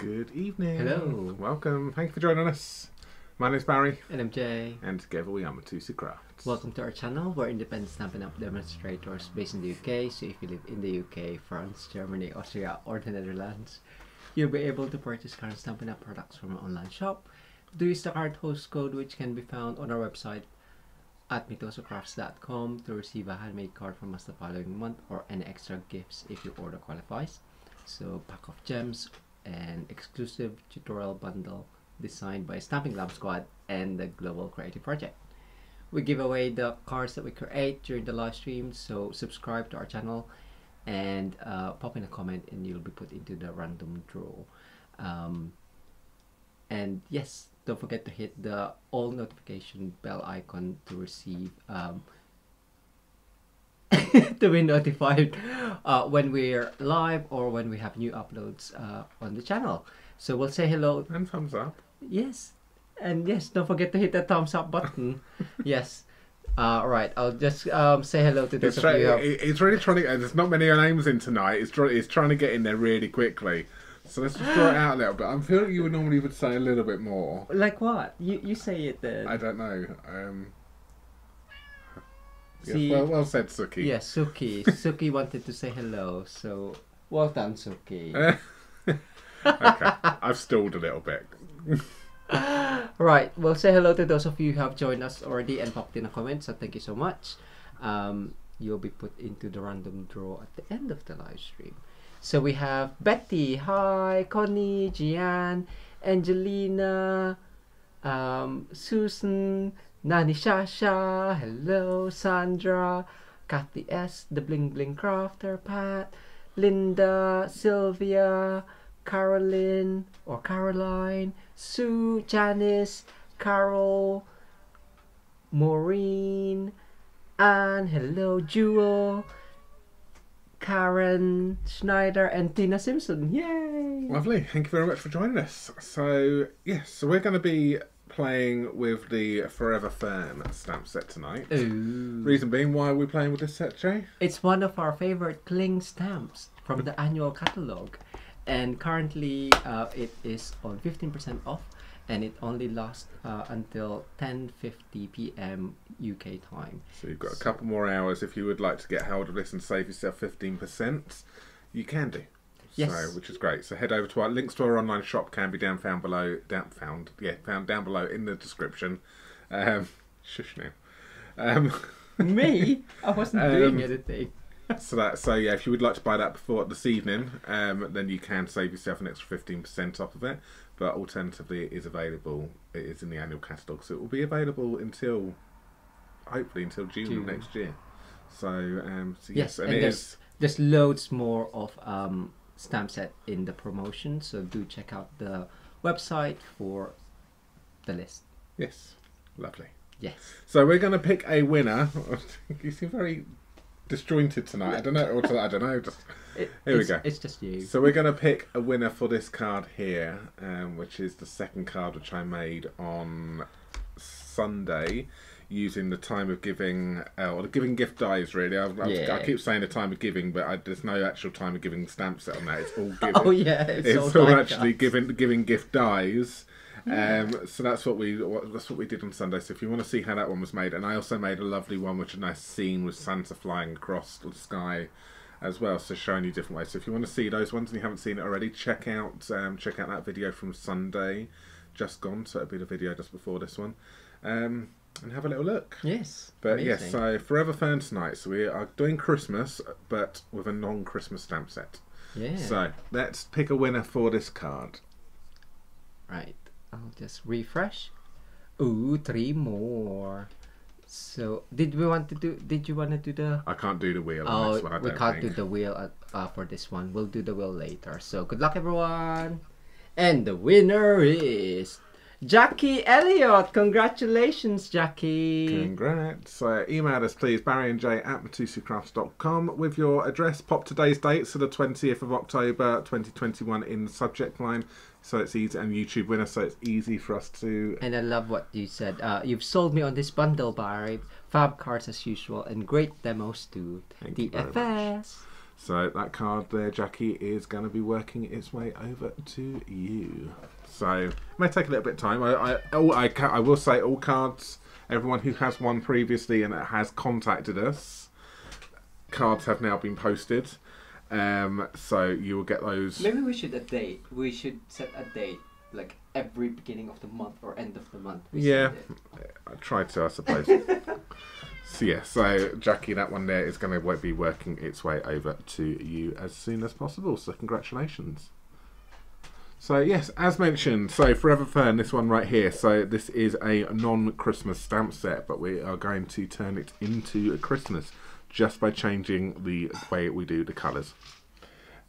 Good evening. Hello. Welcome. Thank you for joining us. My name is Barry, And I'm Jay. and together we are Mitosu Crafts. Welcome to our channel. We're independent Stampin' Up demonstrators based in the UK. So if you live in the UK, France, Germany, Austria, or the Netherlands, you'll be able to purchase current Stampin' Up products from our online shop. Do use the card host code which can be found on our website at mitosucrafts.com to receive a handmade card from us the following month or any extra gifts if your order qualifies. So pack of gems and exclusive tutorial bundle designed by Stampin Glam Squad and the Global Creative Project. We give away the cards that we create during the live stream, so subscribe to our channel and uh, pop in a comment and you'll be put into the random draw. Um, and yes, don't forget to hit the all notification bell icon to receive um, to be notified uh, when we're live or when we have new uploads uh, on the channel. So we'll say hello. And thumbs up. Yes, and yes, don't forget to hit the thumbs up button. yes. Uh, right, I'll just um, say hello to those It's, of you. have- it's really trying to. There's not many names in tonight. It's, it's trying to get in there really quickly. So let's just draw it out a little bit. I'm feeling you would normally would say a little bit more. Like what? You you say it then. I don't know. Um, yes, See- well, well said, Suki. Yes, Suki. Suki wanted to say hello, so well done, Suki. okay, I've stalled a little bit. Right, well, say hello to those of you who have joined us already and popped in a comment, so thank you so much. Um, you'll be put into the random draw at the end of the live stream. So we have Betty, hi, Connie, Gian, Angelina, um, Susan, Nani Shasha, hello, Sandra, Kathy S, the Bling Bling Crafter, Pat, Linda, Sylvia, Carolyn or Caroline, Sue, Janice, Carol, Maureen, Anne, hello, Jewel, Karen Schneider, and Tina Simpson. Yay! Lovely. Thank you very much for joining us. So, yes, so we're going to be playing with the Forever Fern stamp set tonight. Ooh. Reason being, why are we playing with this set, Jay? It's one of our favorite cling stamps from the annual catalog, and currently uh, it is on 15% off, and it only lasts uh, until 10:50 p.m. UK time. So you've got a couple more hours if you would like to get hold of this and save yourself 15%. You can do. Yes. So, which is great. So head over to our links to our online shop can be down found below, down found, yeah, found down below in the description. Um, shush now. Um, Me? I wasn't Um, doing anything. So that so yeah, if you would like to buy that before this evening, um, then you can save yourself an extra fifteen percent off of it. But alternatively, it is available. It is in the annual catalogue, so it will be available until hopefully until June, June. of next year. So um, so yes, Yes, and, and it there's is there's loads more of um, stamp set in the promotion, so do check out the website for the list. yes, lovely. Yes. So we're going to pick a winner. you seem very disjointed tonight. I don't know, or I don't know. Just It, Here we go. It's just you. So we're going to pick a winner for this card here, um, which is the second card which I made on Sunday using the time of giving, uh, or the giving gift dies really. I, I, Yeah. I keep saying the time of giving, but I, there's no actual time of giving stamp set on that. It's all giving. Oh yeah, it's, it's all all actually giving giving gift dies. Um, so that's what we what, that's what we did on Sunday. So if you want to see how that one was made, and I also made a lovely one, which a nice scene with Santa flying across the sky, as well. So showing you different ways. So if you want to see those ones and you haven't seen it already, check out um, check out that video from Sunday, just gone. So it'll be the video just before this one, um, and have a little look. Yes. But yes, so Forever Fern tonight. So we are doing Christmas, but with a non-Christmas stamp set. yeah. So let's pick a winner for this card. Right. I'll just refresh. Ooh, three more. So, did we want to do? Did you want to do the? I can't do the wheel on Oh, this one. We can't think. do the wheel at, uh, for this one. We'll do the wheel later. So, good luck, everyone. And the winner is Jackie Elliott. Congratulations, Jackie. Congrats. Uh, email us, please, Barry and Jay at mitosucrafts.com with your address. Pop today's date, so the 20th of October 2021 in the subject line. So it's easy, and YouTube winner, so it's easy for us to. And I love what you said. Uh, you've sold me on this bundle, Barry. Fab cards as usual, and great demos too. Thank you very much. DFS. So that card there, Jackie, is going to be working its way over to you. So it may take a little bit of time. I, I, oh, I, ca- I will say all cards, everyone who has won previously and has contacted us, cards have now been posted. Um, so you will get those. Maybe we should a date. We should set a date, like every beginning of the month or end of the month. Yeah. I tried to, I suppose. so yeah, so Jackie, that one there is going to be working its way over to you as soon as possible. So congratulations. So yes, as mentioned, so Forever Fern, this one right here. So this is a non-Christmas stamp set, but we are going to turn it into a Christmas just by changing the way we do the colours.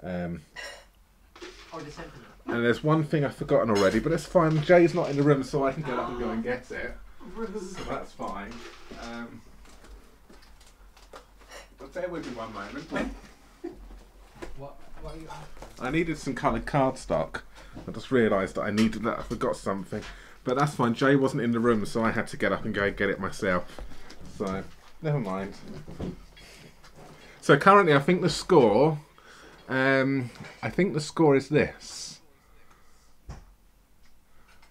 Um, sentiment. and there's one thing I've forgotten already, but it's fine. Jay's not in the room, so I can get up and go and get it. So that's fine. Um, but bear with me one moment. What? I needed some coloured cardstock. I just realised that I needed that. I forgot something. But that's fine. Jay wasn't in the room, so I had to get up and go get it myself. So, never mind. So currently, I think the score. Um, I think the score is this.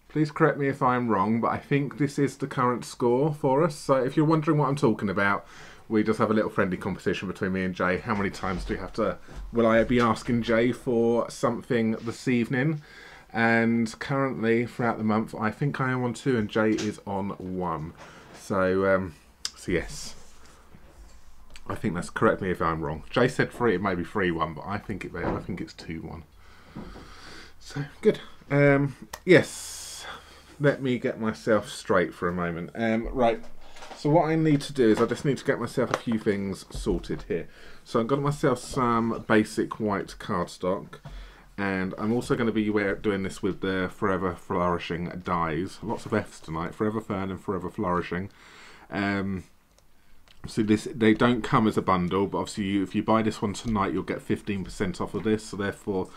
Please correct me if I'm wrong, but I think this is the current score for us. So if you're wondering what I'm talking about, we just have a little friendly competition between me and Jay. How many times do we have to? Will I be asking Jay for something this evening? And currently, throughout the month, I think I am on two, and Jay is on one. So, um, so yes, I think that's correct me if I'm wrong. Jay said three, it may be three one, but I think it I think it's two one. So good. Um, yes, let me get myself straight for a moment. Um, right. So what I need to do is I just need to get myself a few things sorted here. So I've got myself some basic white cardstock, and I'm also going to be doing this with the Forever Flourishing dies. Lots of F's tonight. Forever Fern and Forever Flourishing. Um, so this they don't come as a bundle, but obviously you, if you buy this one tonight, you'll get fifteen percent off of this. So therefore,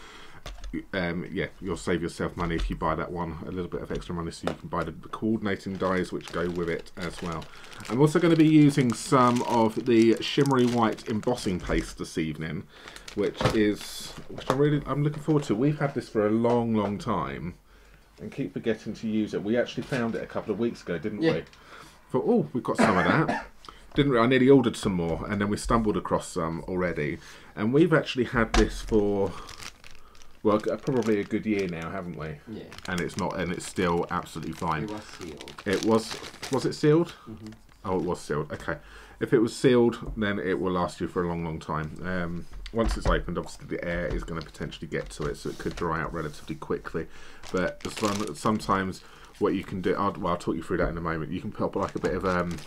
um, yeah, you'll save yourself money if you buy that one. A little bit of extra money, so you can buy the coordinating dies which go with it as well. I'm also going to be using some of the shimmery white embossing paste this evening, which is which I'm really I'm looking forward to. We've had this for a long, long time, and keep forgetting to use it. We actually found it a couple of weeks ago, didn't Yeah. we? Thought, oh, we've got some of that. Didn't we? I nearly ordered some more, and then we stumbled across some already. And we've actually had this for well, probably a good year now, haven't we? Yeah. And it's not, and it's still absolutely fine. It was sealed. It was, was it sealed? Mm-hmm. Oh, it was sealed. Okay. If it was sealed, then it will last you for a long, long time. Um, once it's opened, obviously the air is going to potentially get to it, so it could dry out relatively quickly. But sometimes what you can do, I'll, well, I'll talk you through that in a moment. You can put up like a bit of um,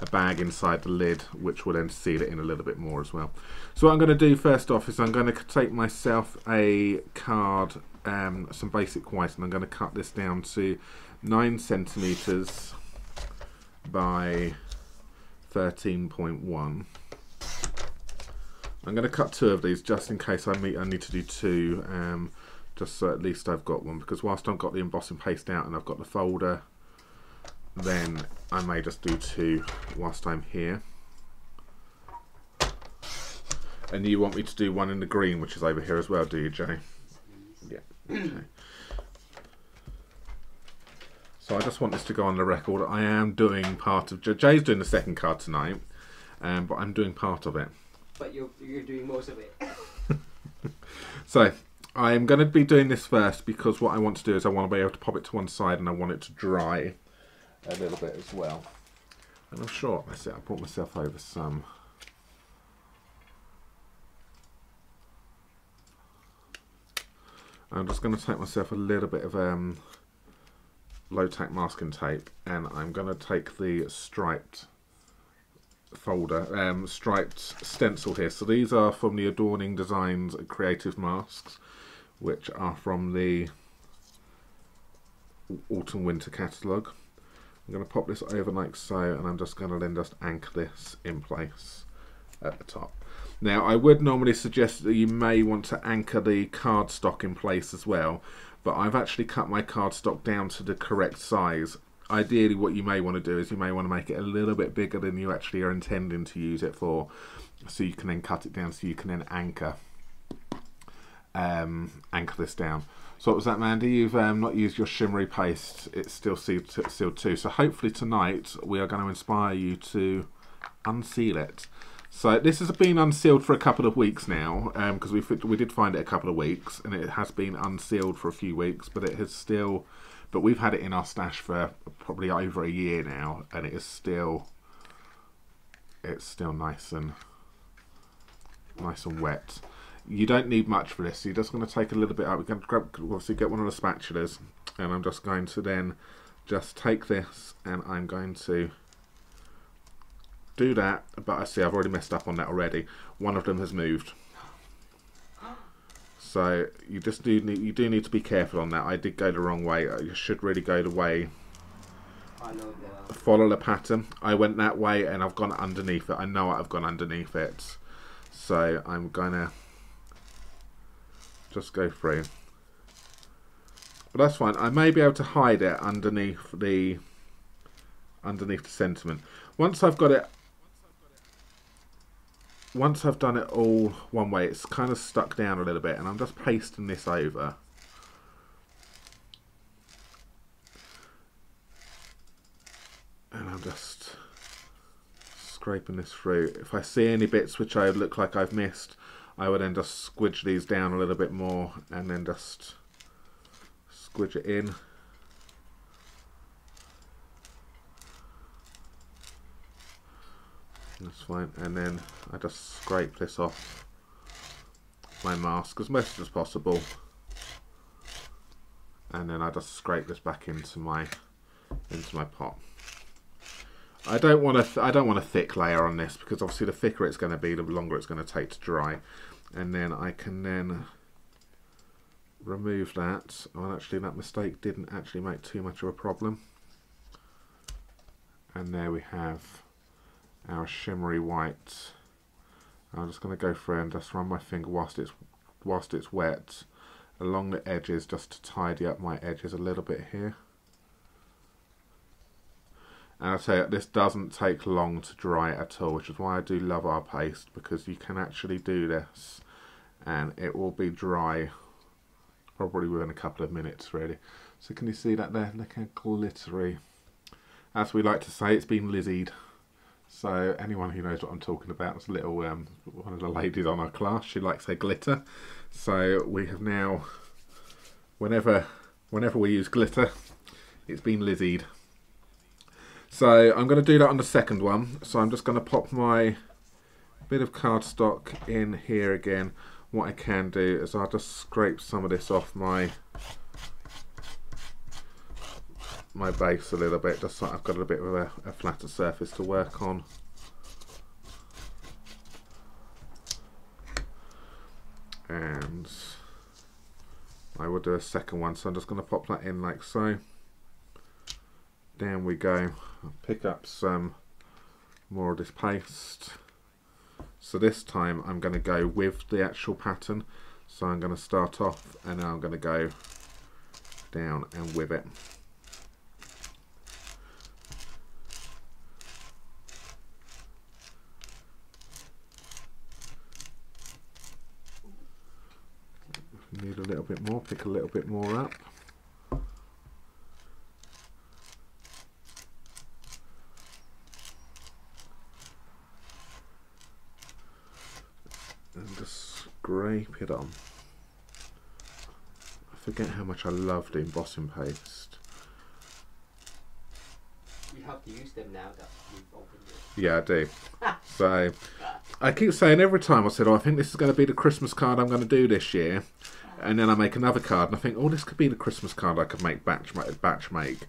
a bag inside the lid, which will then seal it in a little bit more as well. So what I'm going to do first off is I'm going to take myself a card, um, some basic white, and I'm going to cut this down to nine centimeters by 13.1. I'm going to cut two of these just in case I meet. I need to do two, um, just so at least I've got one. Because whilst I've got the embossing paste out and I've got the folder, then I may just do two whilst I'm here. And you want me to do one in the green, which is over here as well, do you, Jay? Yeah. Okay. So I just want this to go on the record. I am doing part of. Jay's doing the second card tonight, um, but I'm doing part of it. But you're you're doing most of it. So I'm going to be doing this first because what I want to do is I want to be able to pop it to one side and I want it to dry a little bit as well. And I'm sure that's it. I brought myself over some. I'm just going to take myself a little bit of um, low tack masking tape and I'm going to take the striped folder, um, striped stencil here. So these are from the Adorning Designs Creative Masks, which are from the Autumn Winter catalogue. I'm going to pop this over like so, and I'm just going to then just anchor this in place at the top. Now, I would normally suggest that you may want to anchor the cardstock in place as well, but I've actually cut my cardstock down to the correct size. Ideally, what you may want to do is you may want to make it a little bit bigger than you actually are intending to use it for. so you can then cut it down so you can then anchor um, anchor this down. So what was that, Mandy? You've um, not used your shimmery paste. It's still sealed, sealed too. So hopefully tonight we are going to inspire you to unseal it. So this has been unsealed for a couple of weeks now because um, we we did find it a couple of weeks and it has been unsealed for a few weeks, but it has still. But we've had it in our stash for probably over a year now, and it is still. It's still nice and nice and wet. You don't need much for this. You're just going to take a little bit out. We're going to grab, obviously get one of the spatulas, and I'm just going to then just take this, and I'm going to do that. But I see I've already messed up on that already. One of them has moved. So you just do need you do need to be careful on that. I did go the wrong way. You should really go the way follow the pattern. I went that way and I've gone underneath it. I know I've gone underneath it. So I'm gonna just go through. But that's fine. I may be able to hide it underneath the underneath the sentiment. Once I've got it once I've done it all one way, it's kind of stuck down a little bit and I'm just pasting this over. And I'm just scraping this through. If I see any bits which I look like I've missed, I would then just squidge these down a little bit more and then just squidge it in. That's fine. And then I just scrape this off my mask as much as possible. And then I just scrape this back into my into my pot. I don't want a I don't want a thick layer on this because obviously the thicker it's going to be, the longer it's going to take to dry. And then I can then remove that. Well, actually, that mistake didn't actually make too much of a problem. And there we have our shimmery white. I'm just going to go through and just run my finger whilst it's whilst it's wet along the edges just to tidy up my edges a little bit here. And I'll this doesn't take long to dry at all, which is why I do love our paste, because you can actually do this and it will be dry probably within a couple of minutes, really. So can you see that there? Look how glittery. As we like to say, it's been Lizzie'd. So anyone who knows what I'm talking about, a little um, one of the ladies on our class. She likes her glitter. So we have now, whenever whenever we use glitter, it's been Lizzie'd. So I'm going to do that on the second one. So I'm just going to pop my bit of cardstock in here again. What I can do is I'll just scrape some of this off my my base a little bit, just so I've got a bit of a, a flatter surface to work on. And I will do a second one, so I'm just going to pop that in like so. Down we go. Pick up some more of this paste. So this time I'm going to go with the actual pattern. So I'm going to start off and I'm going to go down and with it. Need a little bit more, pick a little bit more up. And just scrape it on. I forget how much I love the embossing paste. You have to use them now that you've opened it. Yeah, I do. so I keep saying every time I said, "Oh, I think this is going to be the Christmas card I'm going to do this year," and then I make another card and I think, "Oh, this could be the Christmas card I could make batch make, batch make."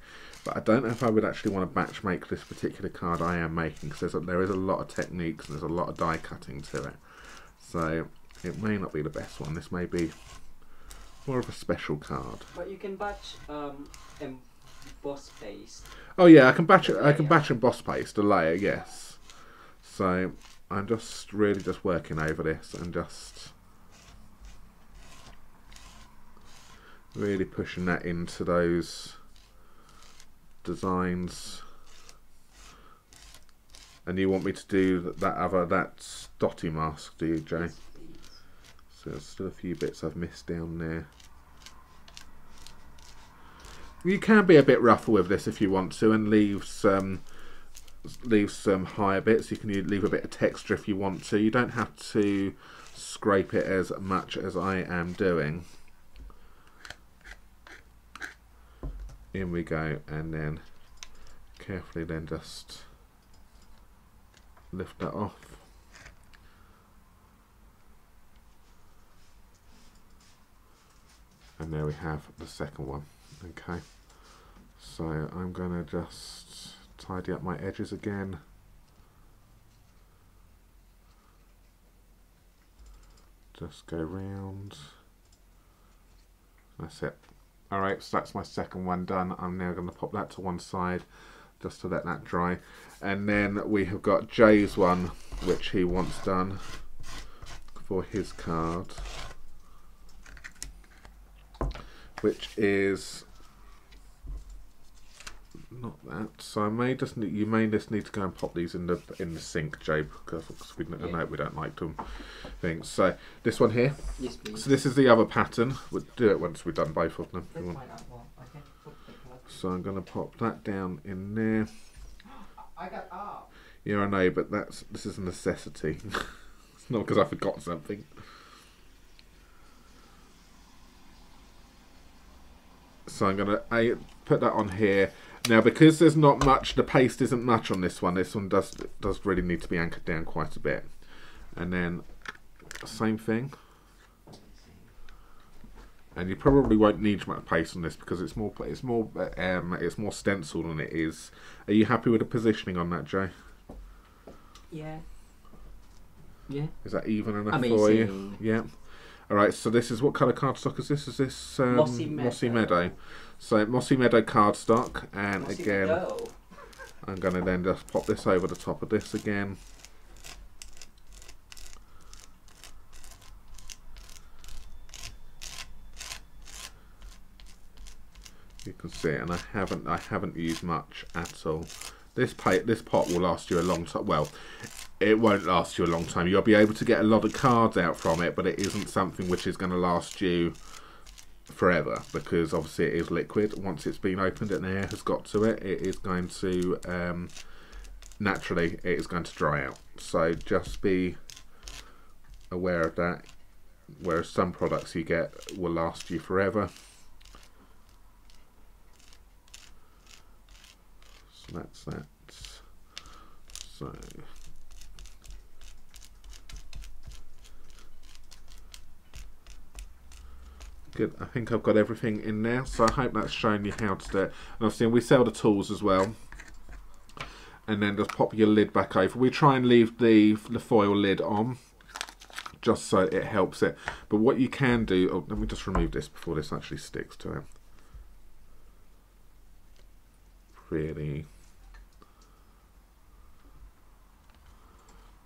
But I don't know if I would actually want to batch make this particular card I am making because there is a lot of techniques and there's a lot of die cutting to it. So it may not be the best one. This may be more of a special card. But you can batch um, emboss paste. Oh yeah, I can batch it. I can batch emboss paste a layer. Yes. So I'm just really just working over this and just really pushing that into those designs And you want me to do that other, that dotty mask, do you, Jay? Yes. So there's still a few bits I've missed down there. You can be a bit rougher with this if you want to, and leave some leave some higher bits. You can leave a bit of texture if you want to. You don't have to scrape it as much as I am doing. In we go, and then carefully then just lift that off. And there we have the second one. Okay. So I'm going to just tidy up my edges again. Just go round. That's it. Alright, so that's my second one done. I'm now going to pop that to one side just to let that dry. And then we have got Jay's one, which he wants done for his card. Which is not that. So I may just need, you may just need to go and pop these in the in the sink, Jay, because we don't, Yeah. no, we don't like them things. So this one here. Yes, please. So this is the other pattern. We'll do it once we've done both of them. if you That's want. fine. Well, I can put the glove. So I'm going to pop that down in there. I got up. Yeah, I know, but that's this is a necessity. it's not because I forgot something. So I'm gonna a, put that on here now because there's not much. The paste isn't much on this one. This one does does really need to be anchored down quite a bit. And then same thing. And you probably won't need much paste on this because it's more it's more um it's more stencil than it is. Are you happy with the positioning on that, Jay? Yeah. Yeah. Is that even enough for you? Yeah. All right. So this is what color cardstock is this? Is this um, Mossy Mossy Meadow. Meadow? So Mossy Meadow cardstock, and it again, go? I'm going to then just pop this over the top of this again. You can see it, and I haven't I haven't used much at all. This pa- this pot will last you a long time. Well, it won't last you a long time. You'll be able to get a lot of cards out from it, but it isn't something which is going to last you forever because obviously it is liquid. Once it's been opened and the air has got to it, it is going to um, naturally it is going to dry out. So just be aware of that. Whereas some products you get will last you forever. So that's that. So Good. I think I've got everything in now, so I hope that's shown you how to do it. And obviously, we sell the tools as well. And then just pop your lid back over. We try and leave the the foil lid on, just so it helps it. But what you can do, oh, let me just remove this before this actually sticks to it. Really.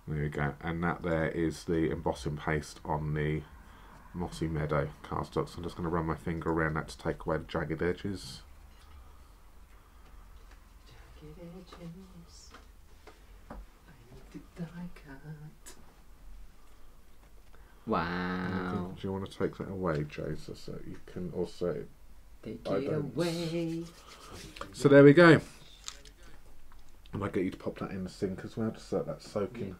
There we go. And that there is the embossing paste on the Mossy Meadow cardstock. So I'm just going to run my finger around that to take away the jagged edges. Jagged edges. I need to die cut. Wow. Do you want to take that away, Jay, so, so you can also... Take I it don't- away. So there we go. And I might get you to pop that in the sink as well, just so that's soaking.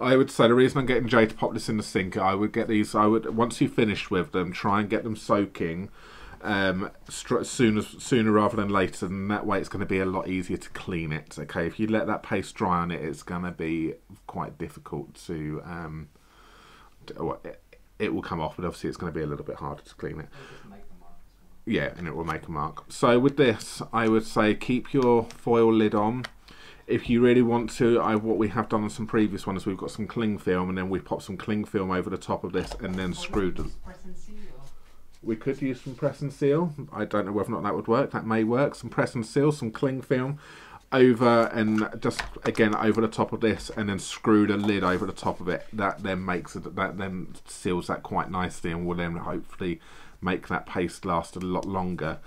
I would say the reason I'm getting Jay to pop this in the sink, I would get these. I would once you finish with them, try and get them soaking um, str- sooner sooner rather than later, and that way it's going to be a lot easier to clean it. Okay, if you let that paste dry on it, it's going to be quite difficult to. Um, well, it, it will come off, but obviously it's going to be a little bit harder to clean it. Yeah, and it will make a mark. So with this, I would say keep your foil lid on. If you really want to, I what we have done on some previous ones, we've got some cling film, and then we pop some cling film over the top of this, and then screwed them. We could use some press and seal. I don't know whether or not that would work. That may work. Some press and seal, some cling film over and just again over the top of this and then screw the lid over the top of it that then makes it that then seals that quite nicely and will then hopefully make that paste last a lot longer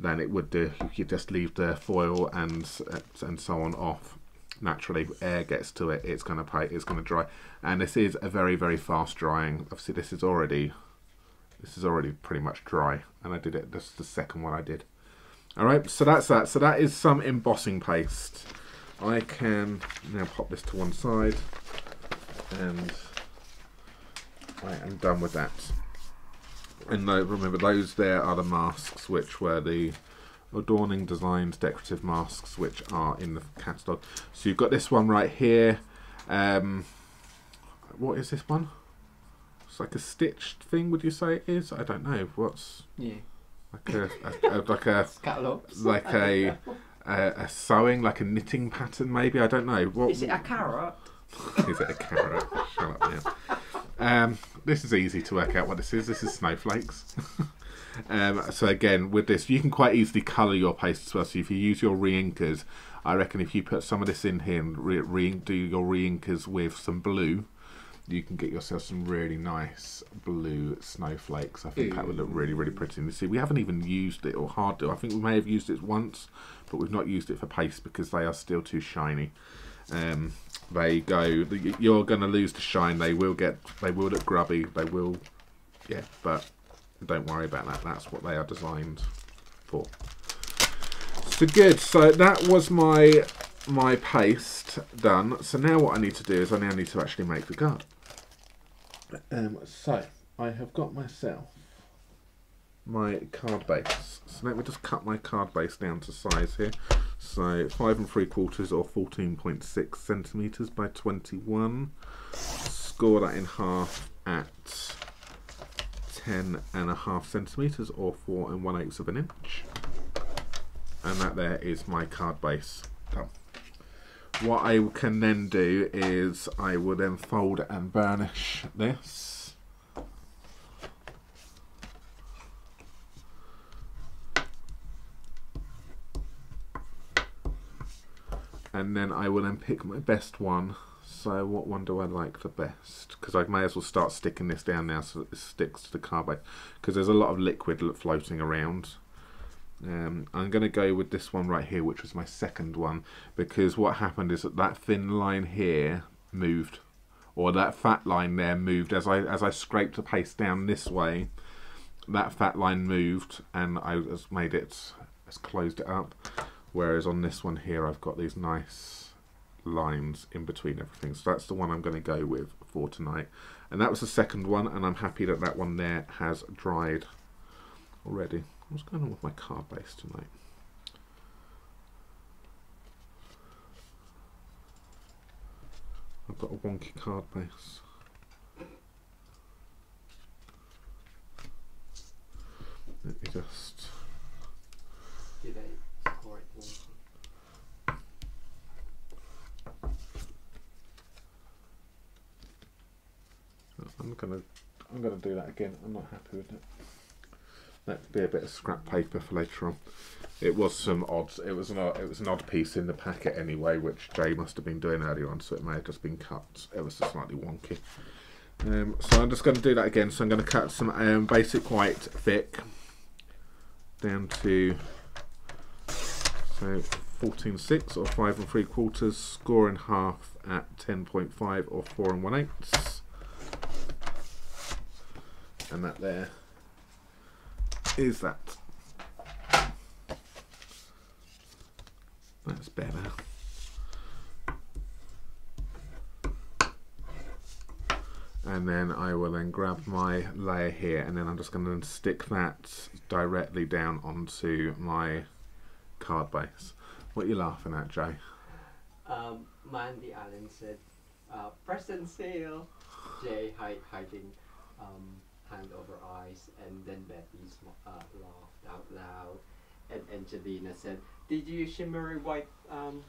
than it would do you just leave the foil and uh, and so on off naturally air gets to it, it's going to pay, it's going to dry. And this is a very very fast drying. Obviously, this is already this is already pretty much dry, and I did it. This is the second one I did. All right, so that's that. So that is some embossing paste. I can now pop this to one side, and I am done with that. And remember, those there are the masks, which were the adorning designs, decorative masks, which are in the catalogue. So you've got this one right here. Um, what is this one? It's like a stitched thing. Would you say it is? I don't know. What's Yeah. like a, a, a like a Scallops. like a, a a sewing, like a knitting pattern, maybe. I don't know. What Is it a carrot? Is it a carrot? Shut up now. Um, this is easy to work out what this is. This is snowflakes. um, so again, with this, you can quite easily colour your paste as well. So if you use your re-inkers, I reckon if you put some of this in here and re- re- do your re-inkers with some blue, you can get yourself some really nice blue snowflakes. I think that would look really, really pretty. And you see, we haven't even used it or hard to. I think we may have used it once, but we've not used it for paste because they are still too shiny. Um, they go. You're going to lose the shine. They will get. They will look grubby. They will. Yeah, but don't worry about that. That's what they are designed for. So good. So that was my my paste done. So now what I need to do is I now need to actually make the card. Um, so I have got myself my card base. So let me just cut my card base down to size here. So five and three quarters or fourteen point six centimeters by twenty-one. Score that in half at ten and a half centimeters or four and one eighths of an inch. And that there is my card base done. What I can then do is I will then fold and burnish this. And then I will then pick my best one. So what one do I like the best? Because I may as well start sticking this down now so it sticks to the carbide. Because there's a lot of liquid floating around. Um, I'm going to go with this one right here, which was my second one, because what happened is that that thin line here moved, or that fat line there moved as I as I scraped the paste down this way. That fat line moved, and I made it, has closed it up. Whereas on this one here, I've got these nice lines in between everything. So that's the one I'm going to go with for tonight. And that was the second one, and I'm happy that that one there has dried already. What's going on with my card base tonight? I've got a wonky card base. Let me just. Did I score it wonky? I'm gonna. I'm gonna do that again. I'm not happy with it. That'd be a bit of scrap paper for later on. It was some odds. It was an odd, it was an odd piece in the packet anyway, which Jay must have been doing earlier on, so it may have just been cut ever so slightly wonky. Um, so I'm just going to do that again. So I'm going to cut some um, basic white thick down to so 14.6 or five and three quarters. Score in half at 10.5 or four and one eighths. And that there is that. That's better. And then I will then grab my layer here and then I'm just going to stick that directly down onto my card base. What are you laughing at, Jay? Um, Mandy Allen said, uh, present sale. Jay hiding um, hand over eyes, and then Betty uh, laughed out loud. And Angelina said, Did you shimmery white um,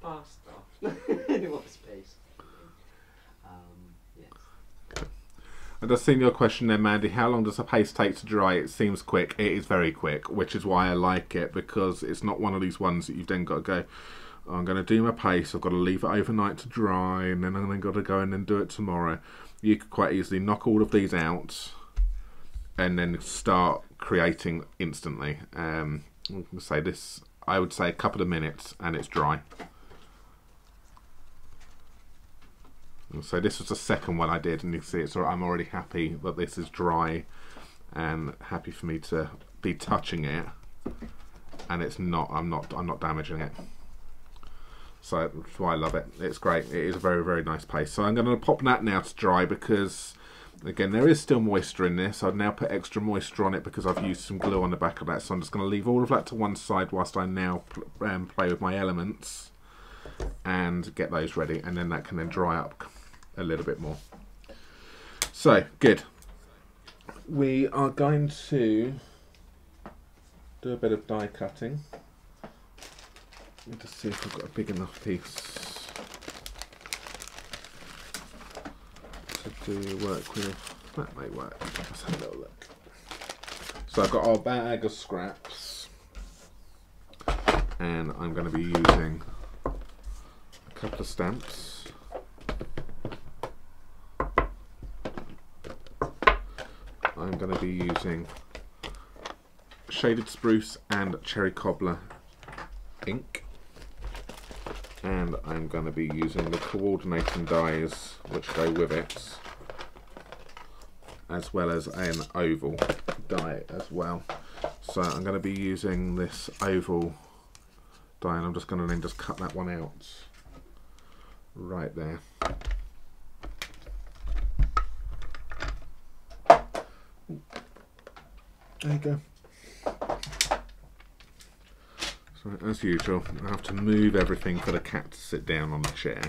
pasta? it was paste. Um, yes. I just seen your question there, Mandy. How long does a paste take to dry? It seems quick. It is very quick, which is why I like it because it's not one of these ones that you've then got to go. "Oh, I'm going to do my paste. I've got to leave it overnight to dry, and then I'm going to got to go and do it tomorrow. You could quite easily knock all of these out, and then start creating instantly. Um, I'm say this. I would say a couple of minutes, and it's dry. So this was the second one I did, and you can see it's. I'm already happy that this is dry, and happy for me to be touching it, and it's not. I'm not. I'm not damaging it. So that's why I love it. It's great. It is a very very nice paste. So I'm going to pop that now to dry because again there is still moisture in this. I've now put extra moisture on it because I've used some glue on the back of that. So I'm just going to leave all of that to one side whilst I now um, play with my elements and get those ready and then that can then dry up a little bit more. So, good. We are going to do a bit of die cutting. Let me just see if I've got a big enough piece to work with. That may work. Let's have a little look. So I've got our bag of scraps and I'm going to be using a couple of stamps. I'm going to be using shaded spruce and cherry cobbler ink and I'm going to be using the coordinating dies which go with it as well as an oval die as well. So I'm going to be using this oval die and I'm just going to then just cut that one out right there. There you go so as usual, I have to move everything for the cat to sit down on the chair.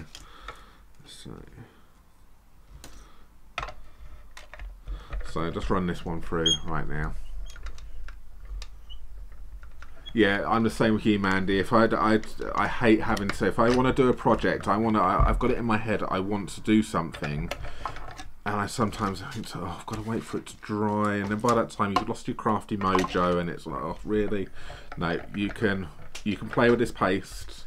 So, so just run this one through right now. Yeah, I'm the same with you, Mandy. If I, I, I hate having to. If I want to do a project, I want to. I've got it in my head. I want to do something, and I sometimes think, oh, I've got to wait for it to dry, and then by that time you've lost your crafty mojo, and it's like, oh, really? No, you can you can play with this paste.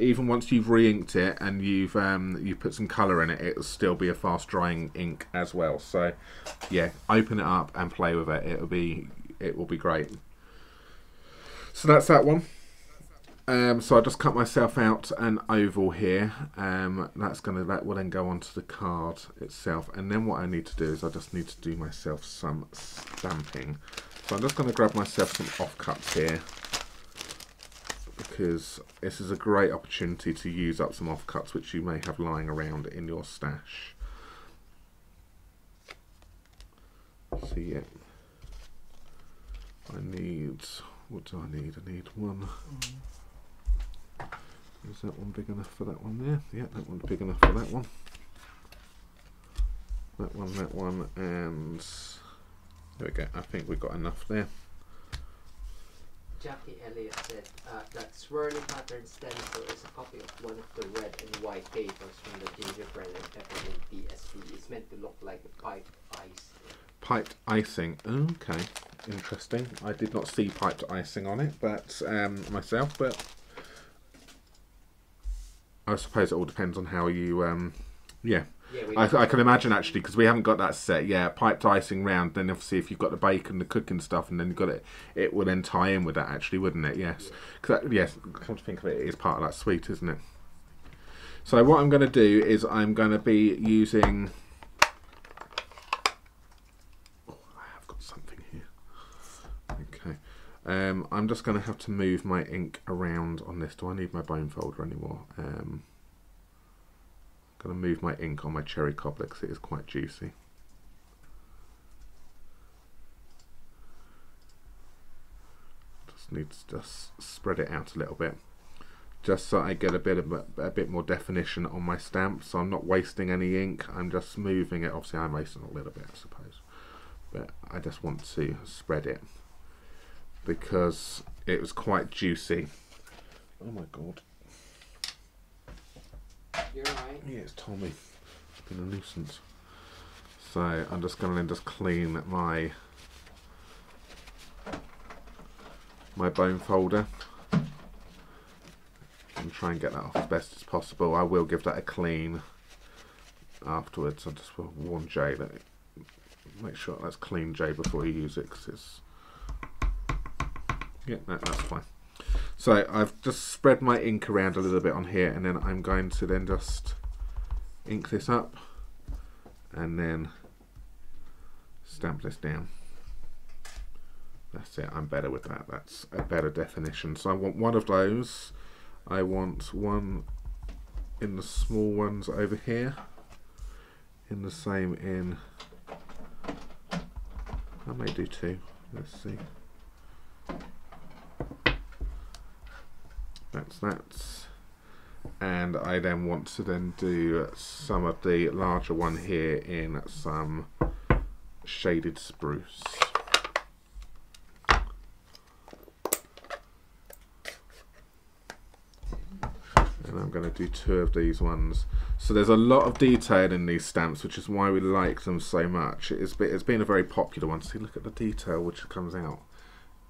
Even once you've re-inked it and you've um, you put some colour in it, it'll still be a fast drying ink as well. So, yeah, open it up and play with it. It'll be it will be great. So that's that one. Um, so I just cut myself out an oval here. Um, that's gonna that will then go onto the card itself. And then what I need to do is I just need to do myself some stamping. So I'm just gonna grab myself some offcuts here because this is a great opportunity to use up some offcuts which you may have lying around in your stash. So yeah, I need, what do I need? I need one. Is that one big enough for that one there? Yeah, that one's big enough for that one. That one, that one, and there we go. I think we've got enough there. Jackie Elliott said uh, that swirly pattern stencil is a copy of one of the red and white papers from the gingerbread and peppermint DSP. It's meant to look like a piped ice. Piped icing. Okay, interesting. I did not see piped icing on it, but um, myself. But I suppose it all depends on how you. Um, yeah, Yeah, I, I can imagine actually because we haven't got that set. Yeah, piped icing round. Then obviously if you've got the bacon, the cooking stuff, and then you've got it, it will then tie in with that actually, wouldn't it? Yes. Cause that, yes. Come to think of it, it is part of that sweet, isn't it? So what I'm going to do is I'm going to be using. Oh, I have got something here. Okay. Um, I'm just going to have to move my ink around on this. Do I need my bone folder anymore? Um, going to move my ink on my cherry cobbler because it is quite juicy. Just need to just spread it out a little bit, just so I get a bit of a, a bit more definition on my stamp. So I'm not wasting any ink. I'm just moving it. Obviously, I'm wasting a little bit, I suppose, but I just want to spread it because it was quite juicy. Oh my god. Right. Yeah, it's Tommy. It's been a nuisance. So I'm just going to just clean my my bone folder and try and get that off as best as possible. I will give that a clean afterwards. I just will warn Jay that make sure that's clean, Jay, before you use it because it's yeah, that, that's fine. So I've just spread my ink around a little bit on here and then I'm going to then just ink this up and then stamp this down. That's it, I'm better with that. That's a better definition. So I want one of those. I want one in the small ones over here. In the same in, I may do two. Let's see. That's that. And I then want to then do some of the larger one here in some shaded spruce. And I'm going to do two of these ones. So there's a lot of detail in these stamps, which is why we like them so much. It's been, it's been a very popular one. See, look at the detail which comes out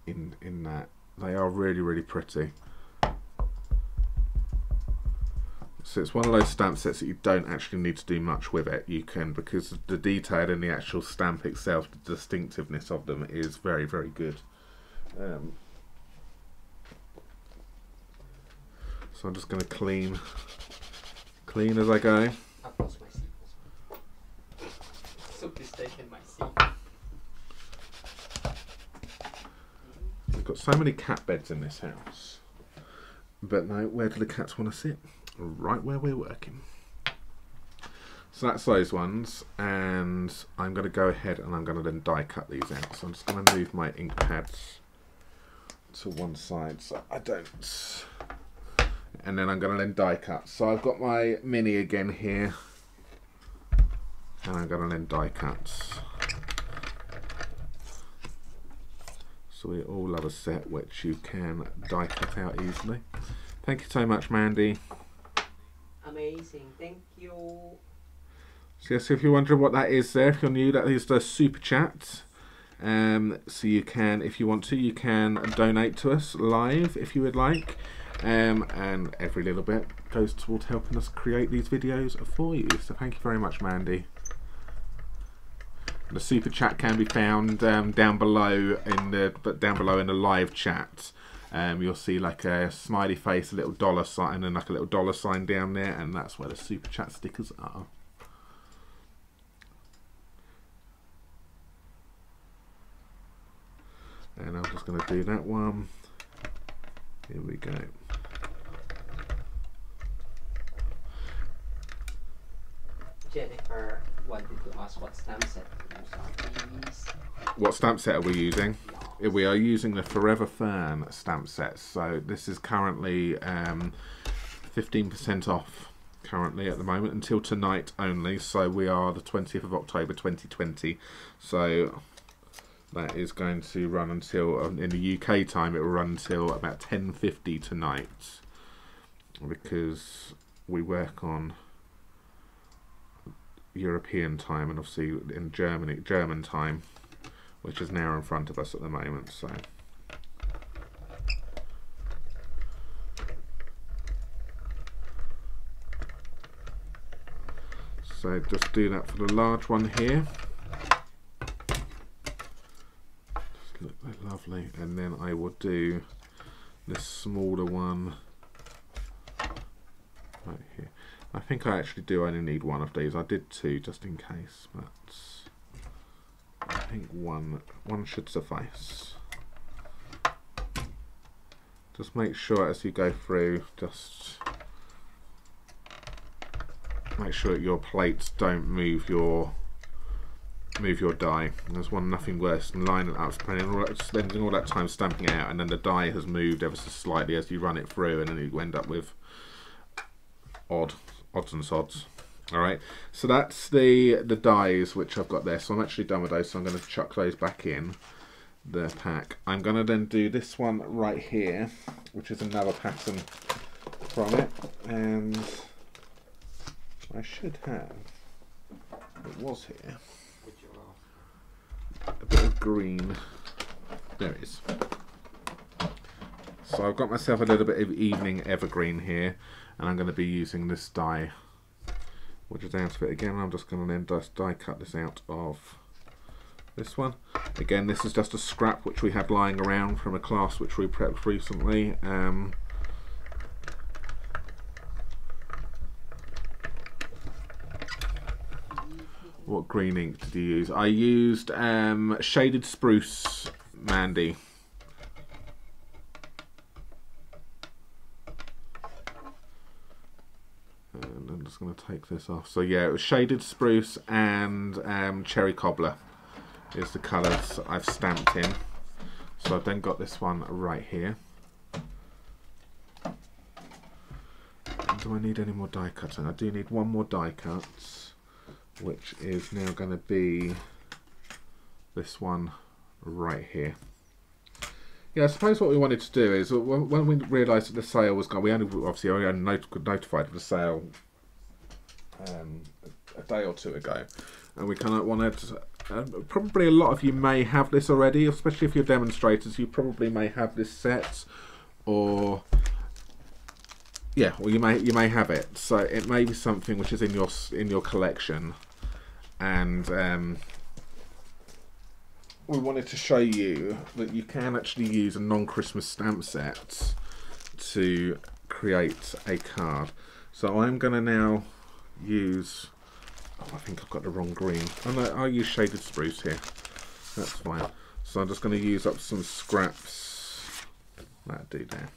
in in that. They are really, really pretty. So it's one of those stamp sets that you don't actually need to do much with it. You can, because the detail in the actual stamp itself, the distinctiveness of them is very, very good. Um, so I'm just going to clean, clean as I go. I'll close my seat. So please take in my seat. We've got so many cat beds in this house. But now, where do the cats want to sit? Right where we're working. So that's those ones, and I'm going to go ahead and I'm going to then die cut these out. So I'm just going to move my ink pads to one side so I don't. And then I'm going to then die cut. So I've got my mini again here, and I'm going to then die cut. So we all love a set which you can die cut out easily. Thank you so much, Mandy. Amazing, thank you. So yes, if you're wondering what that is there, if you're new, that is the super chat. Um, so you can, if you want to, you can donate to us live if you would like. Um, and every little bit goes towards helping us create these videos for you. So thank you very much, Mandy. The super chat can be found um, down below in the but down below in the live chat. Um, you'll see like a smiley face, a little dollar sign, and like a little dollar sign down there, and that's where the super chat stickers are. And I'm just going to do that one. Here we go. Jennifer wanted to ask what stamp set to use on these. What stamp set are we using? Yeah, We are using the Forever Fern stamp set. So this is currently um, 15% off currently at the moment until tonight only. So we are the 20th of October 2020. So that is going to run until um, in the UK time it will run until about 10:50 tonight because we work on European time and obviously in Germany German time which is now in front of us at the moment so. So just do that for the large one here. Just look lovely. And then I will do this smaller one right here. I think I actually do only need one of these. I did two just in case but I think one one should suffice. Just make sure as you go through, just make sure your plates don't move your move your die. There's one nothing worse than lining up, spending all, that, spending all that time stamping it out, and then the die has moved ever so slightly as you run it through, and then you end up with odd odds and sods. All right, so that's the the dies which I've got there. So I'm actually done with those. So I'm going to chuck those back in the pack. I'm going to then do this one right here, which is another pattern from it, and I should have. It was here. A bit of green. There it is. So I've got myself a little bit of evening evergreen here, and I'm going to be using this die which is out of it again. I'm just going to then just die cut this out of this one. Again, this is just a scrap which we had lying around from a class which we prepped recently. Um, What green ink did you use? I used um, shaded spruce, Mandy. And I'm just going to take this off. So yeah, it was shaded spruce and um, cherry cobbler is the colours I've stamped in. So I've then got this one right here. do I need any more die cutting? I do need one more die cut, which is now going to be this one right here. Yeah, I suppose what we wanted to do is when we realised that the sale was gone, we only obviously only not notified of the sale um, a day or two ago, and we kind of wanted. Uh, probably a lot of you may have this already, especially if you're demonstrators. You probably may have this set, or yeah, well you may you may have it. So it may be something which is in your in your collection, and um, we wanted to show you that you can actually use a non-Christmas stamp set to create a card. So I'm going to now use. Oh, I think I've got the wrong green. Oh no, I'll use shaded spruce here. That's fine. So I'm just going to use up some scraps. That'll do there.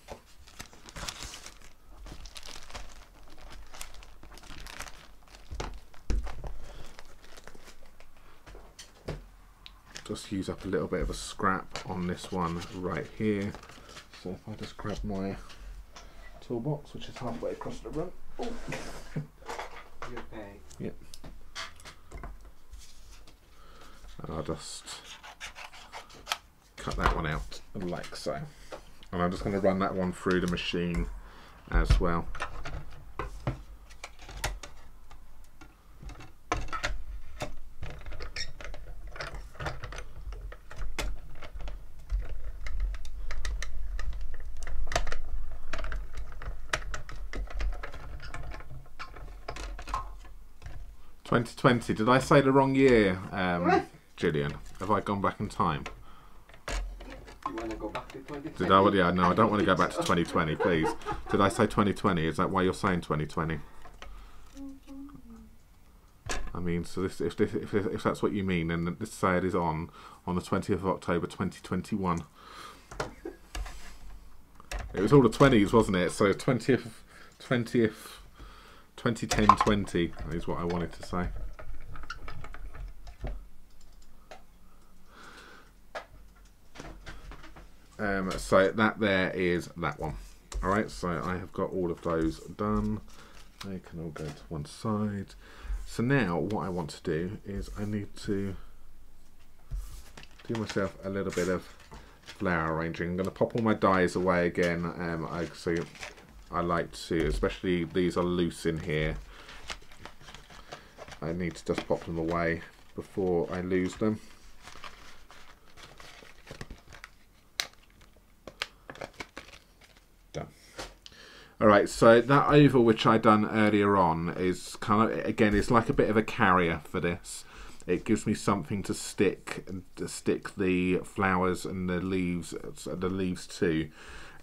just use up a little bit of a scrap on this one right here. So if I just grab my toolbox, which is halfway across the room. Oh. Yep. And I'll just cut that one out like so. And I'm just going to run that one through the machine as well. 2020. Did I say the wrong year, um, Gillian? Have I gone back in time? You want to go back to 2020? Did I? Yeah, no, I don't want to go back to 2020, please. Did I say 2020? Is that why you're saying 2020? I mean, so this, if, this, if, if that's what you mean, then this sale is on on the 20th of October 2021. It was all the 20s, wasn't it? So 20th, 20th 2010-20 is what I wanted to say. Um, so that there is that one. Alright, so I have got all of those done. They can all go to one side. So now what I want to do is I need to do myself a little bit of flower arranging. I'm going to pop all my dies away again. Um, I so I like to, especially these are loose in here. I need to just pop them away before I lose them. Done. Alright, so that oval which I done earlier on is kind of, again, it's like a bit of a carrier for this. It gives me something to stick to stick the flowers and the leaves, the leaves to.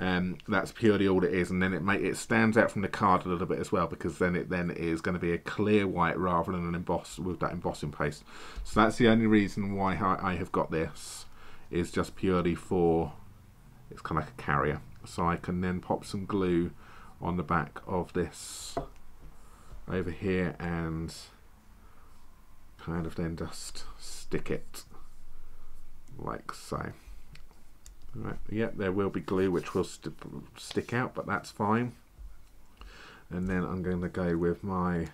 Um, that's purely all it is, and then it may, it stands out from the card a little bit as well because then it then is going to be a clear white rather than an embossed with that embossing paste. So that's the only reason why I, I have got this is just purely for it's kind of like a carrier. So I can then pop some glue on the back of this over here and kind of then just stick it like so. Right, yeah, there will be glue which will st stick out, but that's fine. And then I'm going to go with my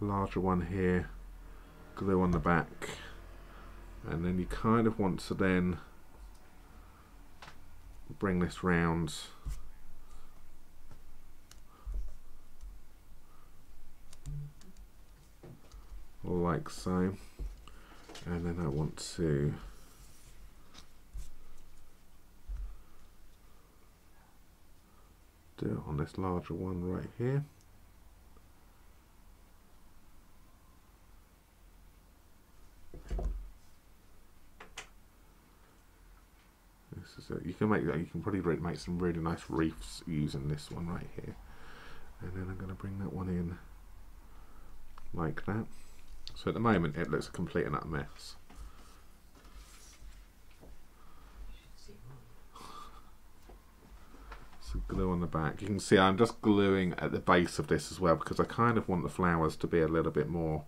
larger one here, glue on the back, and then you kind of want to then bring this round. Like so. And then I want to do it on this larger one right here. This is a, you can make that you can probably make some really nice reefs using this one right here. And then I'm going to bring that one in like that. So at the moment it looks a complete and utter mess. So glue on the back. You can see I'm just gluing at the base of this as well because I kind of want the flowers to be a little bit more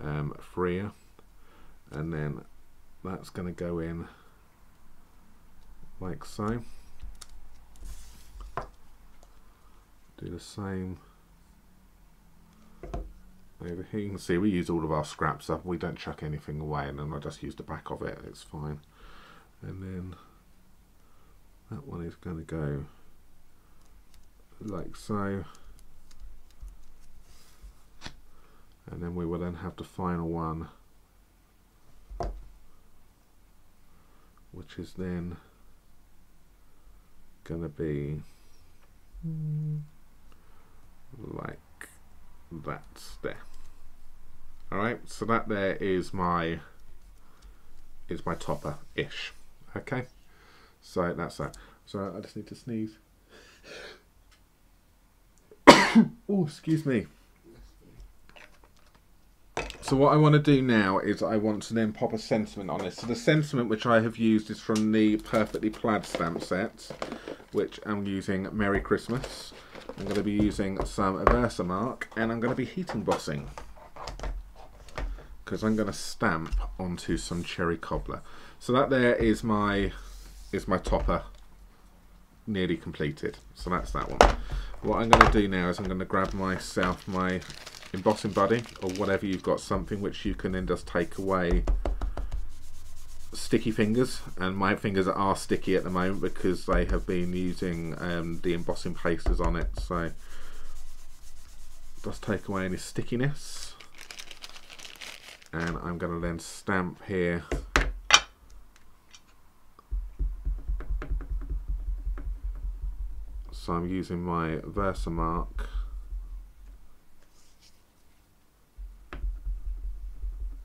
um, freer. And then that's going to go in like so. Do the same over here. You can see we use all of our scraps up. We don't chuck anything away and then I just use the back of it. It's fine. And then that one is going to go like so. And then we will then have the final one which is then going to be like that there. Alright, so that there is my is my topper ish. Okay, so that's that. So I just need to sneeze. oh, excuse me. So what I want to do now is I want to then pop a sentiment on this. So the sentiment which I have used is from the Perfectly Plaid stamp set, which I'm using Merry Christmas. I'm going to be using some Versamark and I'm going to be heat embossing because I'm going to stamp onto some cherry cobbler. So that there is my is my topper nearly completed. So that's that one. What I'm going to do now is I'm going to grab myself my embossing buddy or whatever you've got something which you can then just take away sticky fingers. And my fingers are sticky at the moment because they have been using um, the embossing pasters on it. So just take away any stickiness. And I'm going to then stamp here so I'm using my Versamark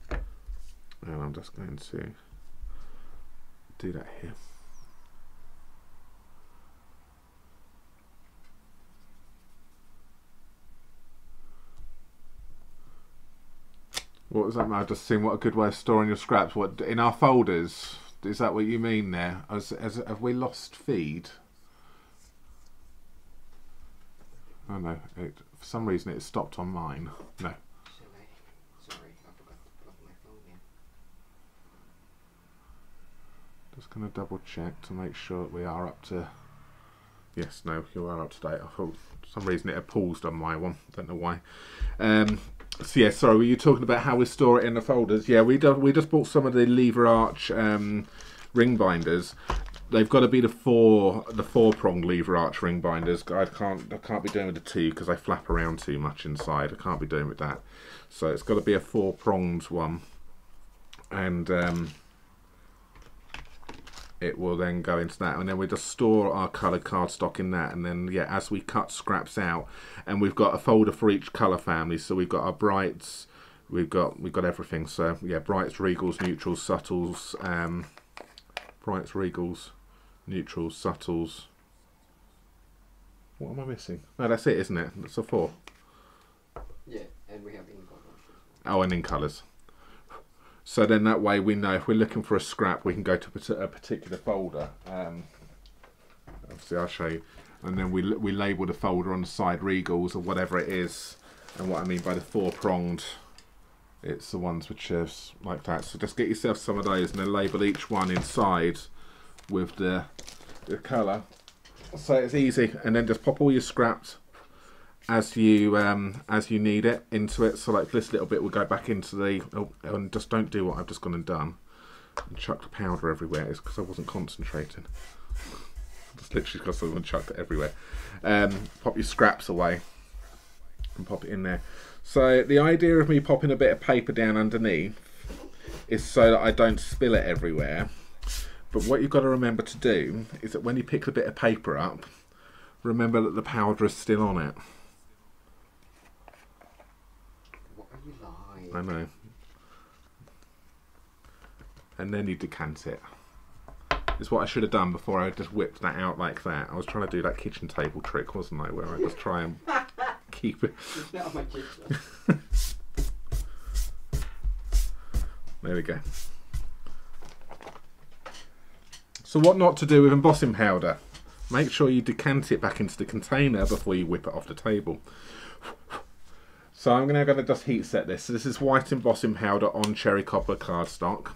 and I'm just going to do that here. What was that? I just seeing what a good way of storing your scraps. What in our folders? Is that what you mean there? As, as, have we lost feed? Oh no! It, for some reason it stopped on mine. No. Sorry, I forgot to plug my phone in. Just going to double check to make sure that we are up to. Yes, no, you are up to date. I thought for some reason it had paused on my one. Don't know why. Um, so yeah, sorry. Were you talking about how we store it in the folders? Yeah, we do, we just bought some of the lever arch um, ring binders. They've got to be the four the four prong lever arch ring binders. I can't I can't be doing with the two because I flap around too much inside. I can't be doing with that. So it's got to be a four pronged one. And um, it will then go into that and then we just store our coloured cardstock in that and then yeah as we cut scraps out and we've got a folder for each colour family so we've got our brights we've got we've got everything so yeah brights regals neutrals subtles um, brights regals neutrals subtles what am I missing no that's it isn't it that's a four yeah and we have ink colors oh and in colours so then that way we know if we're looking for a scrap, we can go to a particular folder. Um, obviously, I'll show you. And then we, we label the folder on the side Regals or whatever it is. And what I mean by the four pronged, it's the ones which are like that. So just get yourself some of those and then label each one inside with the, the colour. So it's easy. And then just pop all your scraps as you um, as you need it into it. So like this little bit will go back into the oh, and just don't do what I've just gone and done and chuck the powder everywhere. It's because I wasn't concentrating. just literally because I chucked it everywhere. Um, pop your scraps away and pop it in there. So the idea of me popping a bit of paper down underneath is so that I don't spill it everywhere. But what you've got to remember to do is that when you pick a bit of paper up, remember that the powder is still on it. I know. And then you decant it. It's what I should have done before I just whipped that out like that. I was trying to do that kitchen table trick, wasn't I? Where I just try and keep it. There we go. So what not to do with embossing powder? Make sure you decant it back into the container before you whip it off the table. So I'm now going to just heat set this. So this is white embossing powder on cherry cobbler cardstock.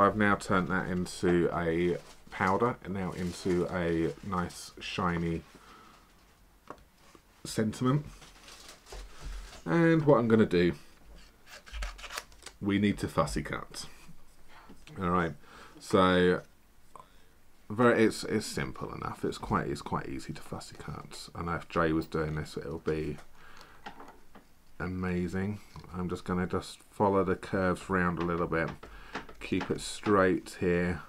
I've now turned that into a powder and now into a nice shiny sentiment. And what I'm going to do, we need to fussy cut. All right, so very it's it's simple enough. It's quite it's quite easy to fussy cut. And if Jay was doing this, it'll be amazing. I'm just going to just follow the curves round a little bit keep it straight here.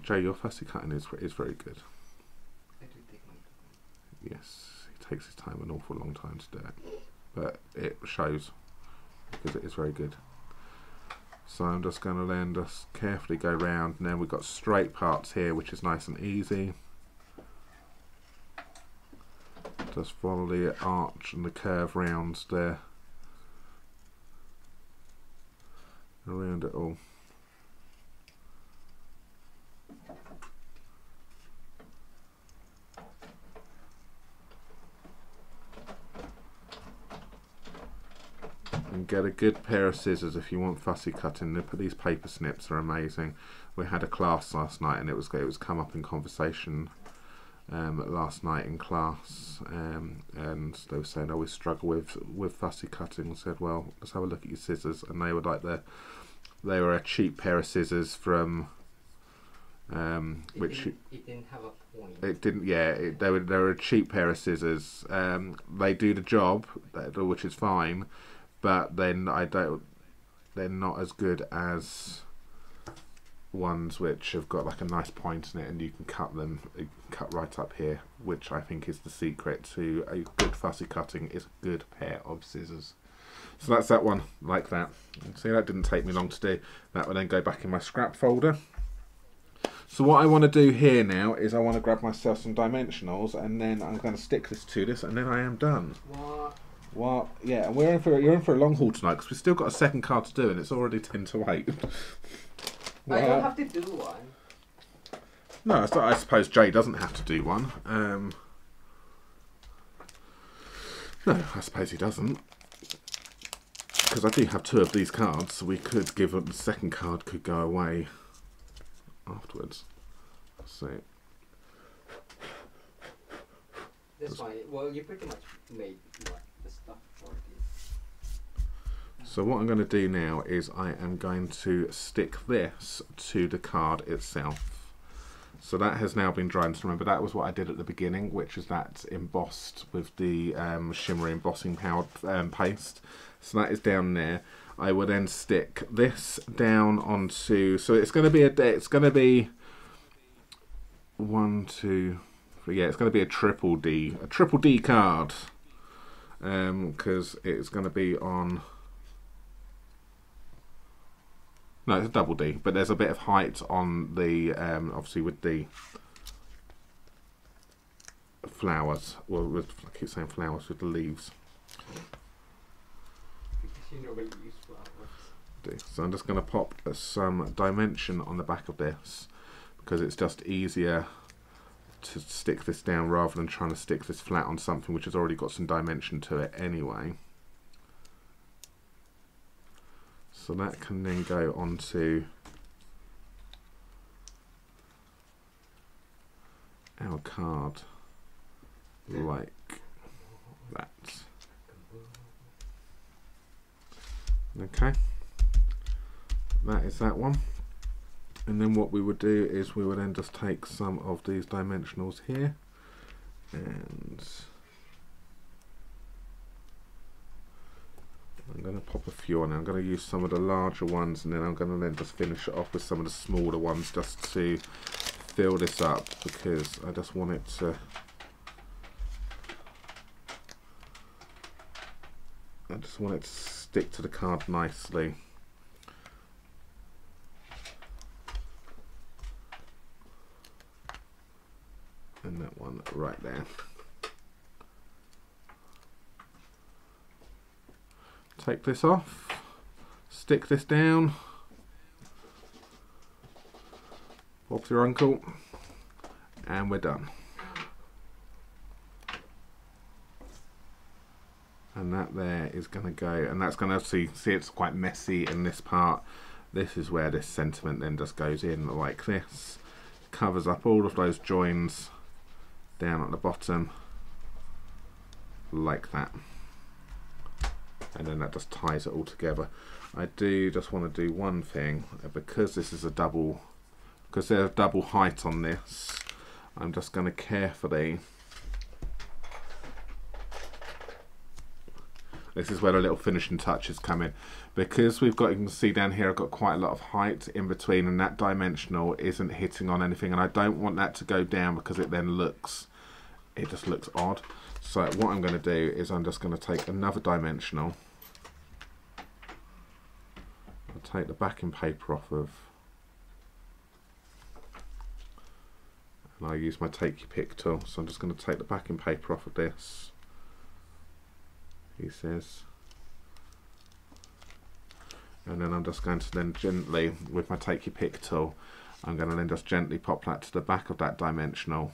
Jay, your fussy cutting is, is very good. Yes, he takes his time an awful long time to do it, but it shows because it is very good. So I'm just going to then just carefully go round and then we've got straight parts here which is nice and easy. Just follow the arch and the curve rounds there. Around it all. and get a good pair of scissors if you want fussy cutting. These paper snips are amazing. We had a class last night and it was it was come up in conversation um, last night in class, um, and they were saying, "Oh, we struggle with with fussy cutting." I said, "Well, let's have a look at your scissors," and they were like the they were a cheap pair of scissors from um, It which didn't, it didn't have a point. it didn't. Yeah, it, they were they were a cheap pair of scissors. Um, they do the job, which is fine, but then I don't. They're not as good as ones which have got like a nice point in it, and you can cut them. Can cut right up here, which I think is the secret to a good fussy cutting. Is a good pair of scissors. So that's that one, like that. See, that didn't take me long to do. That will then go back in my scrap folder. So what I want to do here now is I want to grab myself some dimensionals and then I'm going to stick this to this and then I am done. What? What? Yeah, we're in for you're in for a long haul tonight because we've still got a second card to do and it's already ten to eight. I don't have to do one. No, I, I suppose Jay doesn't have to do one. Um, no, I suppose he doesn't. Because I do have two of these cards, so we could give up the second card could go away afterwards. So That's fine. Well, you pretty much made what the stuff for it. So what I'm going to do now is I am going to stick this to the card itself. So that has now been dried. So remember that was what I did at the beginning, which is that embossed with the um, shimmery embossing powder um, paste. So that is down there. I will then stick this down onto. So it's going to be a. It's going to be one, two, three. Yeah, it's going to be a triple D, a triple D card, because it's going to be on. No, it's a double D, but there's a bit of height on the, um, obviously with the flowers. Well, with, I keep saying flowers with the leaves. So I'm just going to pop some dimension on the back of this because it's just easier to stick this down rather than trying to stick this flat on something which has already got some dimension to it anyway. So that can then go onto our card like that. Okay that is that one and then what we would do is we would then just take some of these dimensionals here and I'm going to pop a few on. I'm going to use some of the larger ones and then I'm going to then just finish it off with some of the smaller ones just to fill this up because I just want it to I just want it to stick to the card nicely. And that one right there. Take this off, stick this down. Bob's your uncle, and we're done. And that there is going to go, and that's going to see, see it's quite messy in this part. This is where this sentiment then just goes in like this. Covers up all of those joins down at the bottom, like that. And then that just ties it all together. I do just want to do one thing, uh, because this is a double because there's double height on this I'm just going to carefully this is where the little finishing touches come in because we've got you can see down here I've got quite a lot of height in between and that dimensional isn't hitting on anything and I don't want that to go down because it then looks it just looks odd so what I'm going to do is I'm just going to take another dimensional. I'll take the backing paper off of and I use my take your pick tool. So I'm just going to take the backing paper off of this. He says. And then I'm just going to then gently with my take your pick tool I'm going to then just gently pop that to the back of that dimensional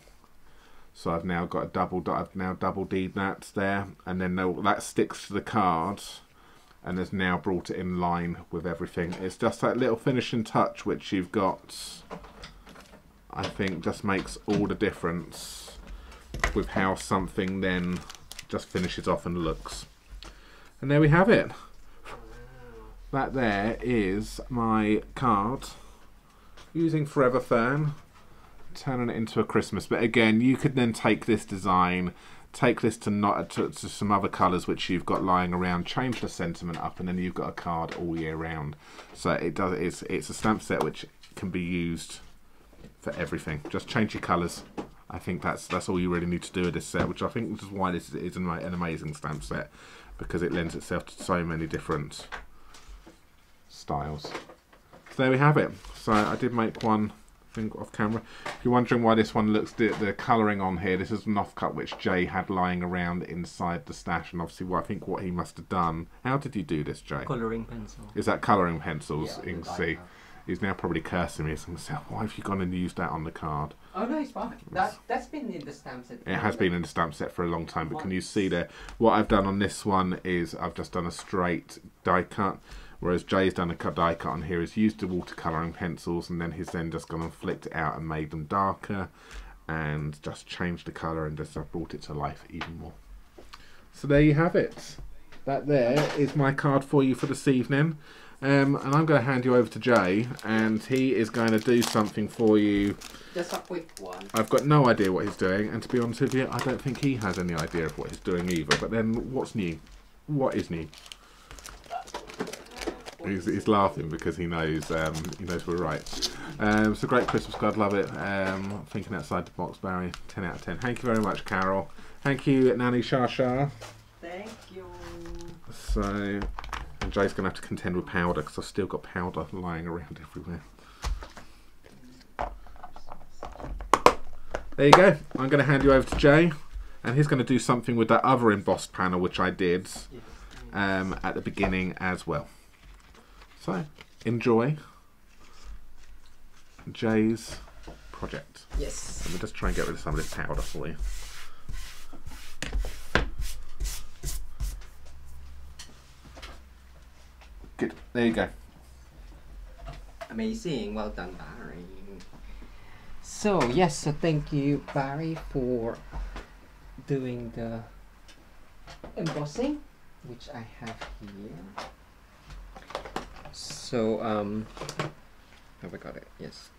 so I've now got a double I've now double D'd that there and then that sticks to the card and has now brought it in line with everything it's just that little finishing touch which you've got I think just makes all the difference with how something then just finishes off and looks. And there we have it. That there is my card using Forever Fern, turning it into a Christmas. But again, you could then take this design, take this to not to, to some other colours which you've got lying around, change the sentiment up, and then you've got a card all year round. So it does. It's it's a stamp set which can be used for everything. Just change your colours. I think that's that's all you really need to do with this set, which I think is why this is an, an amazing stamp set because it lends itself to so many different styles. So there we have it. So I did make one thing off camera. If you're wondering why this one looks the, the colouring on here, this is an offcut which Jay had lying around inside the stash, and obviously what I think what he must have done. How did you do this, Jay? Colouring pencil. Is that colouring pencils? Yeah, you can see. He's now probably cursing me. Saying, "Why have you gone and used that on the card?" Oh no, it's fine. That that's been in the stamp set. It has been in the stamp set for a long time, but can you see there? What I've done on this one is I've just done a straight die cut, whereas Jay's done a cut die cut on here. He's used the watercolouring pencils, and then he's then just gone and flicked it out and made them darker, and just changed the colour and just brought it to life even more. So there you have it. That there is my card for you for this evening. Um, and I'm going to hand you over to Jay, and he is going to do something for you. Just a quick one. I've got no idea what he's doing, and to be honest with you, I don't think he has any idea of what he's doing either. But then, what's new? What is new? He's, he's laughing because he knows um, he knows we're right. Um, it's a great Christmas card, love it. Um, thinking outside the box, Barry. Ten out of ten. Thank you very much, Carol. Thank you, Nanny Shasha. Thank you. So and Jay's going to have to contend with powder because I've still got powder lying around everywhere. There you go. I'm going to hand you over to Jay. And he's going to do something with that other embossed panel, which I did um, at the beginning as well. So, enjoy Jay's project. Yes. Let me just try and get rid of some of this powder for you. Good. There you go. Amazing. Well done, Barry. So, yes, so thank you, Barry, for doing the embossing, which I have here. So, um, have I got it? Yes.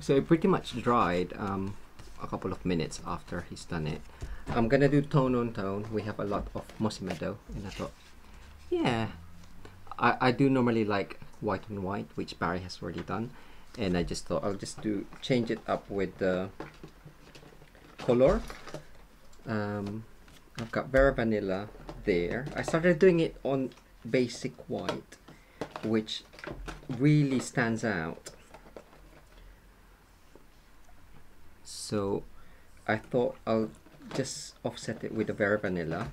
So it pretty much dried um, a couple of minutes after he's done it. I'm gonna do tone on tone. We have a lot of mossy meadow, and I thought Yeah, I I do normally like white and white, which Barry has already done, and I just thought I'll just do change it up with the color. Um, I've got Very Vanilla there. I started doing it on basic white, which really stands out. So I thought I'll just offset it with the very Vanilla.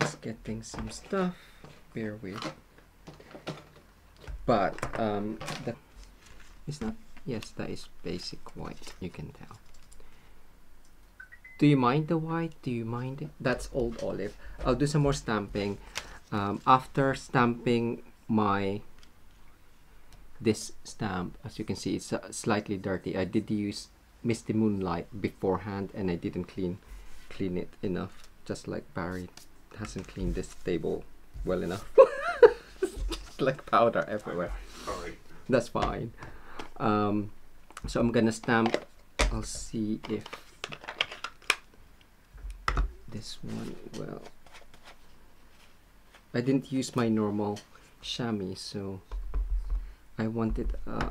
Just getting some stuff. Bear with. But um, is that yes, that is basic white. You can tell. Do you mind the white? Do you mind it? That's old olive. I'll do some more stamping. Um, after stamping my this stamp, as you can see, it's uh, slightly dirty. I did use Misty Moonlight beforehand, and I didn't clean clean it enough. Just like Barry hasn't cleaned this table well enough. like powder everywhere. Sorry. That's fine. Um, so I'm gonna stamp. I'll see if this one. Well, I didn't use my normal chamois, so I wanted a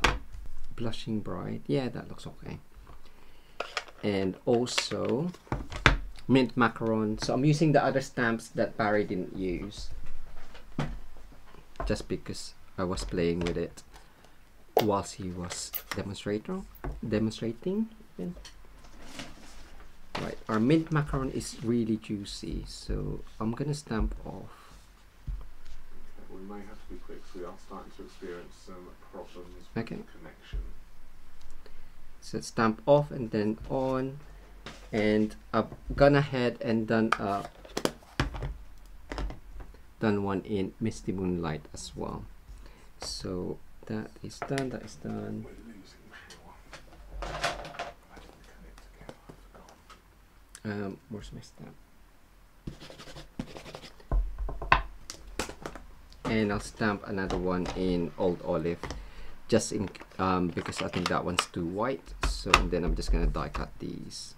blushing bride. Yeah, that looks okay. And also mint macaron. So I'm using the other stamps that Barry didn't use, just because I was playing with it whilst he was demonstrator demonstrating. Right, our mint macaron is really juicy, so I'm gonna stamp off. We may have to be quick, 'cause we are starting to experience some problems with Okay. connection. So stamp off and then on, and I've gone ahead and done uh done one in Misty Moonlight as well. So that is done. That is done. We're losing power. I didn't connect again. I forgot. Um, where's my stamp? And I'll stamp another one in Old Olive, just in um, because I think that one's too white. So then I'm just gonna die cut these,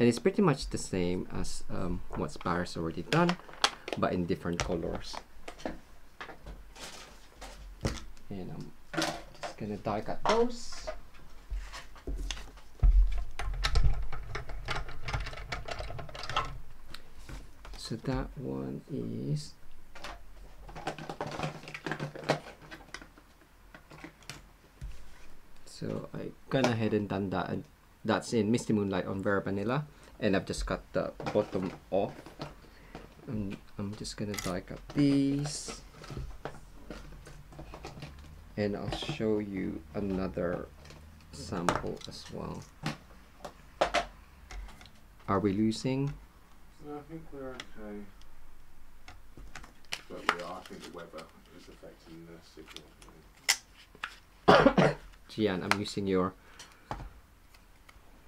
and it's pretty much the same as um, what Sparrow's already done, but in different colors. And I'm just gonna die cut those. So that one is So I gone ahead and done that and that's in Misty Moonlight on Very Vanilla and I've just cut the bottom off. And I'm just gonna die cut these. And I'll show you another sample as well. Are we losing? No, I think we're okay. But we are. I think the weather is affecting the signal. Gian, I'm using your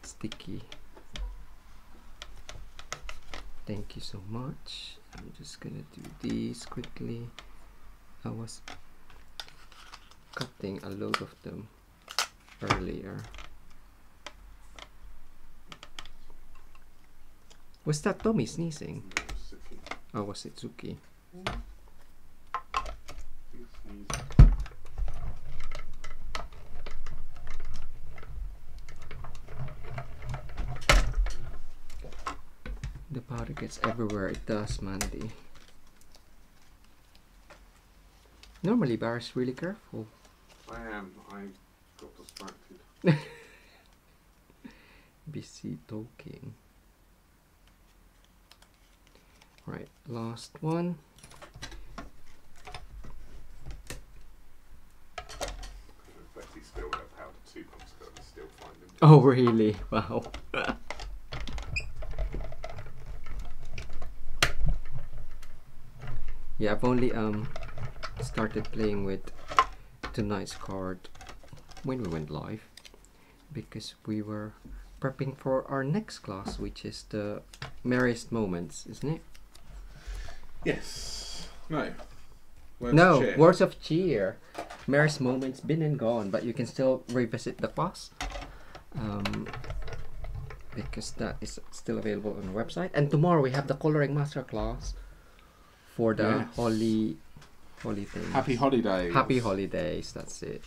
sticky. Thank you so much. I'm just gonna do these quickly. I was cutting a load of them earlier. Was that Tommy sneezing? Oh, was it Zuki? Big sneeze. The gets everywhere. It does, Mandy. Normally, Barry's really careful. I am. I got distracted. busy talking. Right, last one. In fact, he spilled that powder two months ago and I still find him. Oh, really? Wow. Yeah, I've only um started playing with tonight's card when we went live because we were prepping for our next class, which is the merriest moments, isn't it? Yes. No. Words no, words of cheer. Merriest moments been and gone, but you can still revisit the class. Um, because that is still available on the website. And tomorrow we have the coloring masterclass for the Yes. holy, holy thing. Happy holidays. Happy holidays. That's it.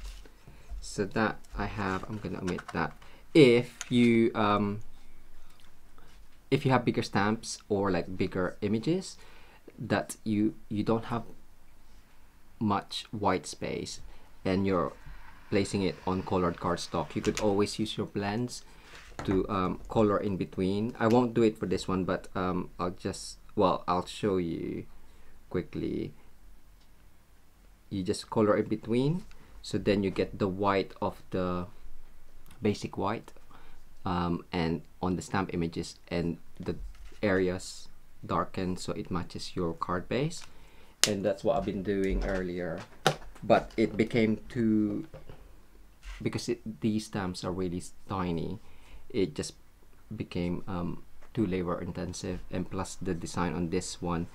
So that I have. I'm gonna omit that. If you um, if you have bigger stamps or like bigger images that you you don't have much white space and you're placing it on colored cardstock, you could always use your blends to um, color in between. I won't do it for this one, but um, I'll just well I'll show you quickly. You just color in between. So then you get the white of the basic white um, and on the stamp images and the areas darken so it matches your card base. And that's what I've been doing earlier. But it became too because it, these stamps are really tiny it just became um, too labor intensive. And plus the design on this one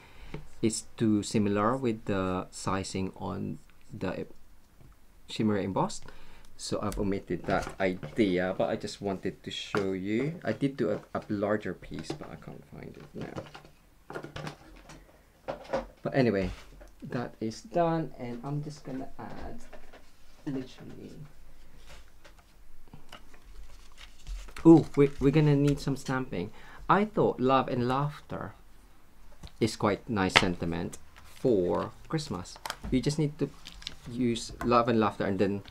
is too similar with the sizing on the shimmer embossed. So I've omitted that idea but I just wanted to show you. I did do a, a larger piece but I can't find it now. But anyway that is done and I'm just gonna add literally. Ooh, we, we're gonna need some stamping. I thought love and laughter is quite nice sentiment for Christmas. You just need to use love and laughter and then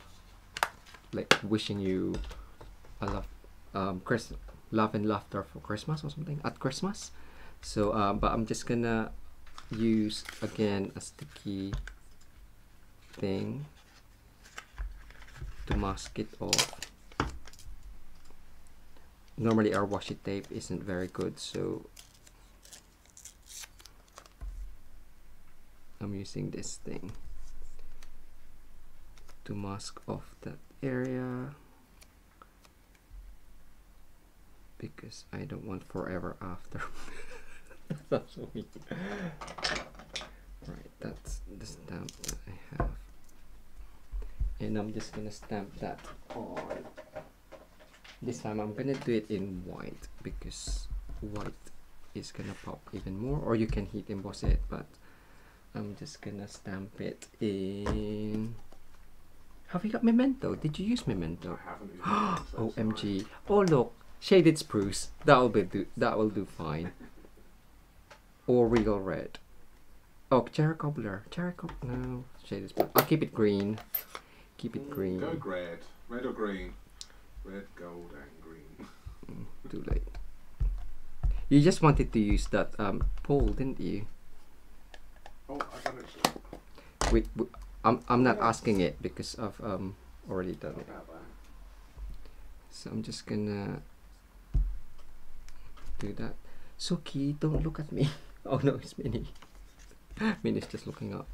like wishing you a love um Chris love and laughter for Christmas or something at Christmas. So um but I'm just gonna use again a sticky thing to mask it off. Normally our washi tape isn't very good so I'm using this thing to mask off that area because I don't want forever after. that's mean. Right, that's the stamp that I have. And I'm just gonna stamp that on. This time I'm gonna do it in white because white is gonna pop even more or you can heat emboss it but I'm just gonna stamp it in have you got memento did you use memento I haven't used so. OMG. Oh look, shaded spruce. That will be do that will do fine. Or regal red. Oh, cherry cobbler. Cherry cob no shaded spruce. I'll keep it green. Keep it green. Go red. Red or green? Red, gold, and green. Too late. You just wanted to use that um poll, didn't you? Oh, I done it. We, we I'm I'm not asking it because I've um already done it. So I'm just gonna do that. Suki, don't look at me. Oh no, it's Minnie. Minnie's just looking up.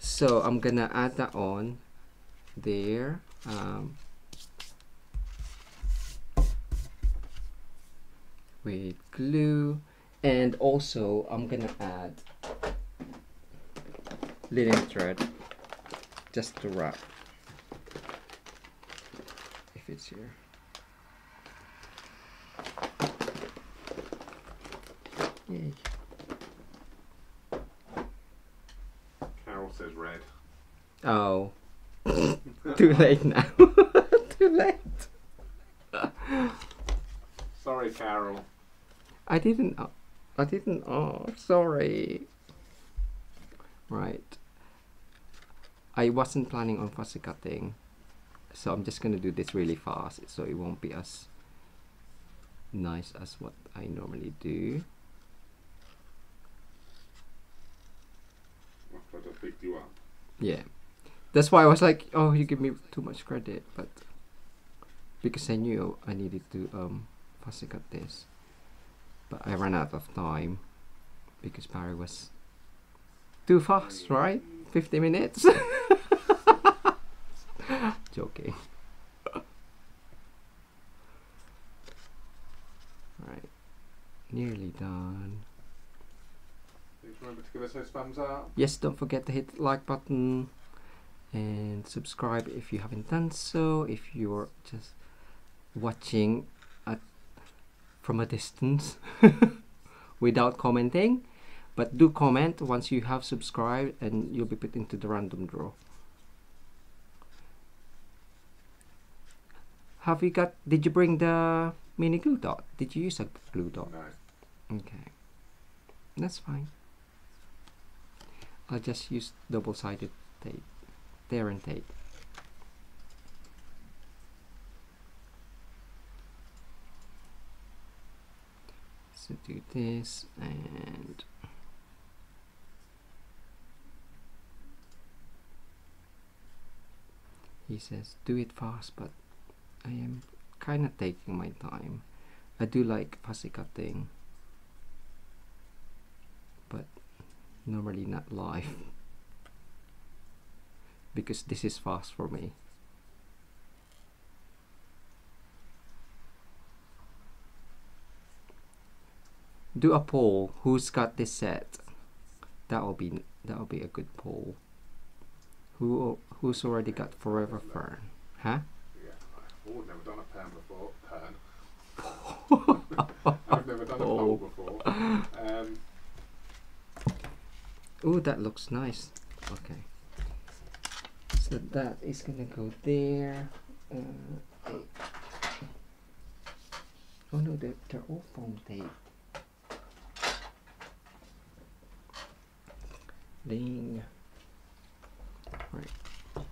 So I'm gonna add that on there. Um, with glue, and also I'm gonna add linen thread just to wrap. If it's here. Yay. Carol says red. Oh. Too late now. Too late. Sorry, Carol. I didn't. Uh, I didn't. Oh, sorry. Right. I wasn't planning on fussy cutting, so I'm just gonna do this really fast, so it won't be as nice as what I normally do. After I just picked you up. Yeah. That's why I was like, oh, you give me too much credit, but because I knew I needed to um fussy cut this, but I ran out of time because Barry was too fast, right? Fifty minutes. Joking. right, nearly done. Please remember to give us those thumbs up. Yes, don't forget to hit the like button and subscribe if you haven't done so. If you're just watching at from a distance without commenting. But do comment once you have subscribed and you'll be put into the random draw. Have you got, did you bring the mini glue dot? Did you use a glue dot? No. Okay. That's fine. I'll just use double-sided tape. Tear and Tape. So do this and he says do it fast but I am kind of taking my time. I do like fussy cutting but normally not live because this is fast for me. Do a poll. Who's got this set? That will be that will be a good poll. Who who's already got Forever Fern? Huh? Yeah. Oh, never done a pen before. I've never done a Oh. before. Um, Oh, that looks nice. Okay. So that is gonna go there. Uh, oh no, they're, they're all foam tape. Ding. Right.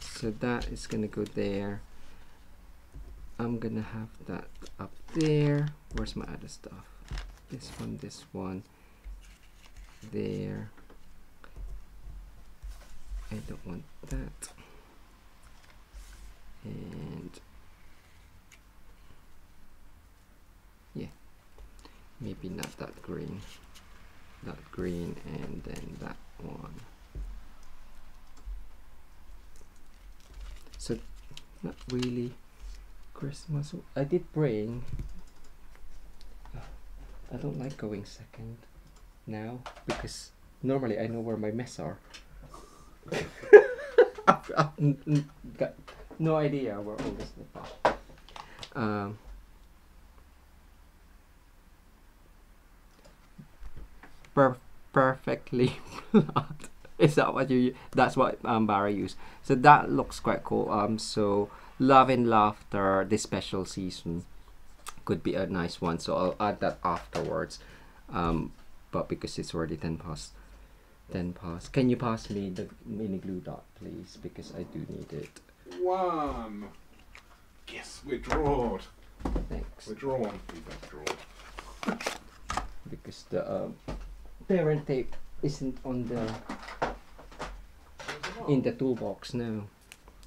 So that is gonna go there. I'm gonna have that up there. Where's my other stuff? This one, this one there. I don't want that. And yeah, maybe not that green. That green and then that one. So not really Christmas. I did bring. I don't like going second now because normally I know where my mess are. I've, I've got no idea where all this are. Um, per- perfectly. Is that what you? That's what um, Barry used. So that looks quite cool. Um, so love and laughter. This special season could be a nice one. So I'll add that afterwards. Um, but because it's already 10 past 10 past can you pass me the mini glue dot please because i do need it one. Yes, we're drawn. thanks We're drawn. We both drawn. because the um, parent tape isn't on the in the toolbox now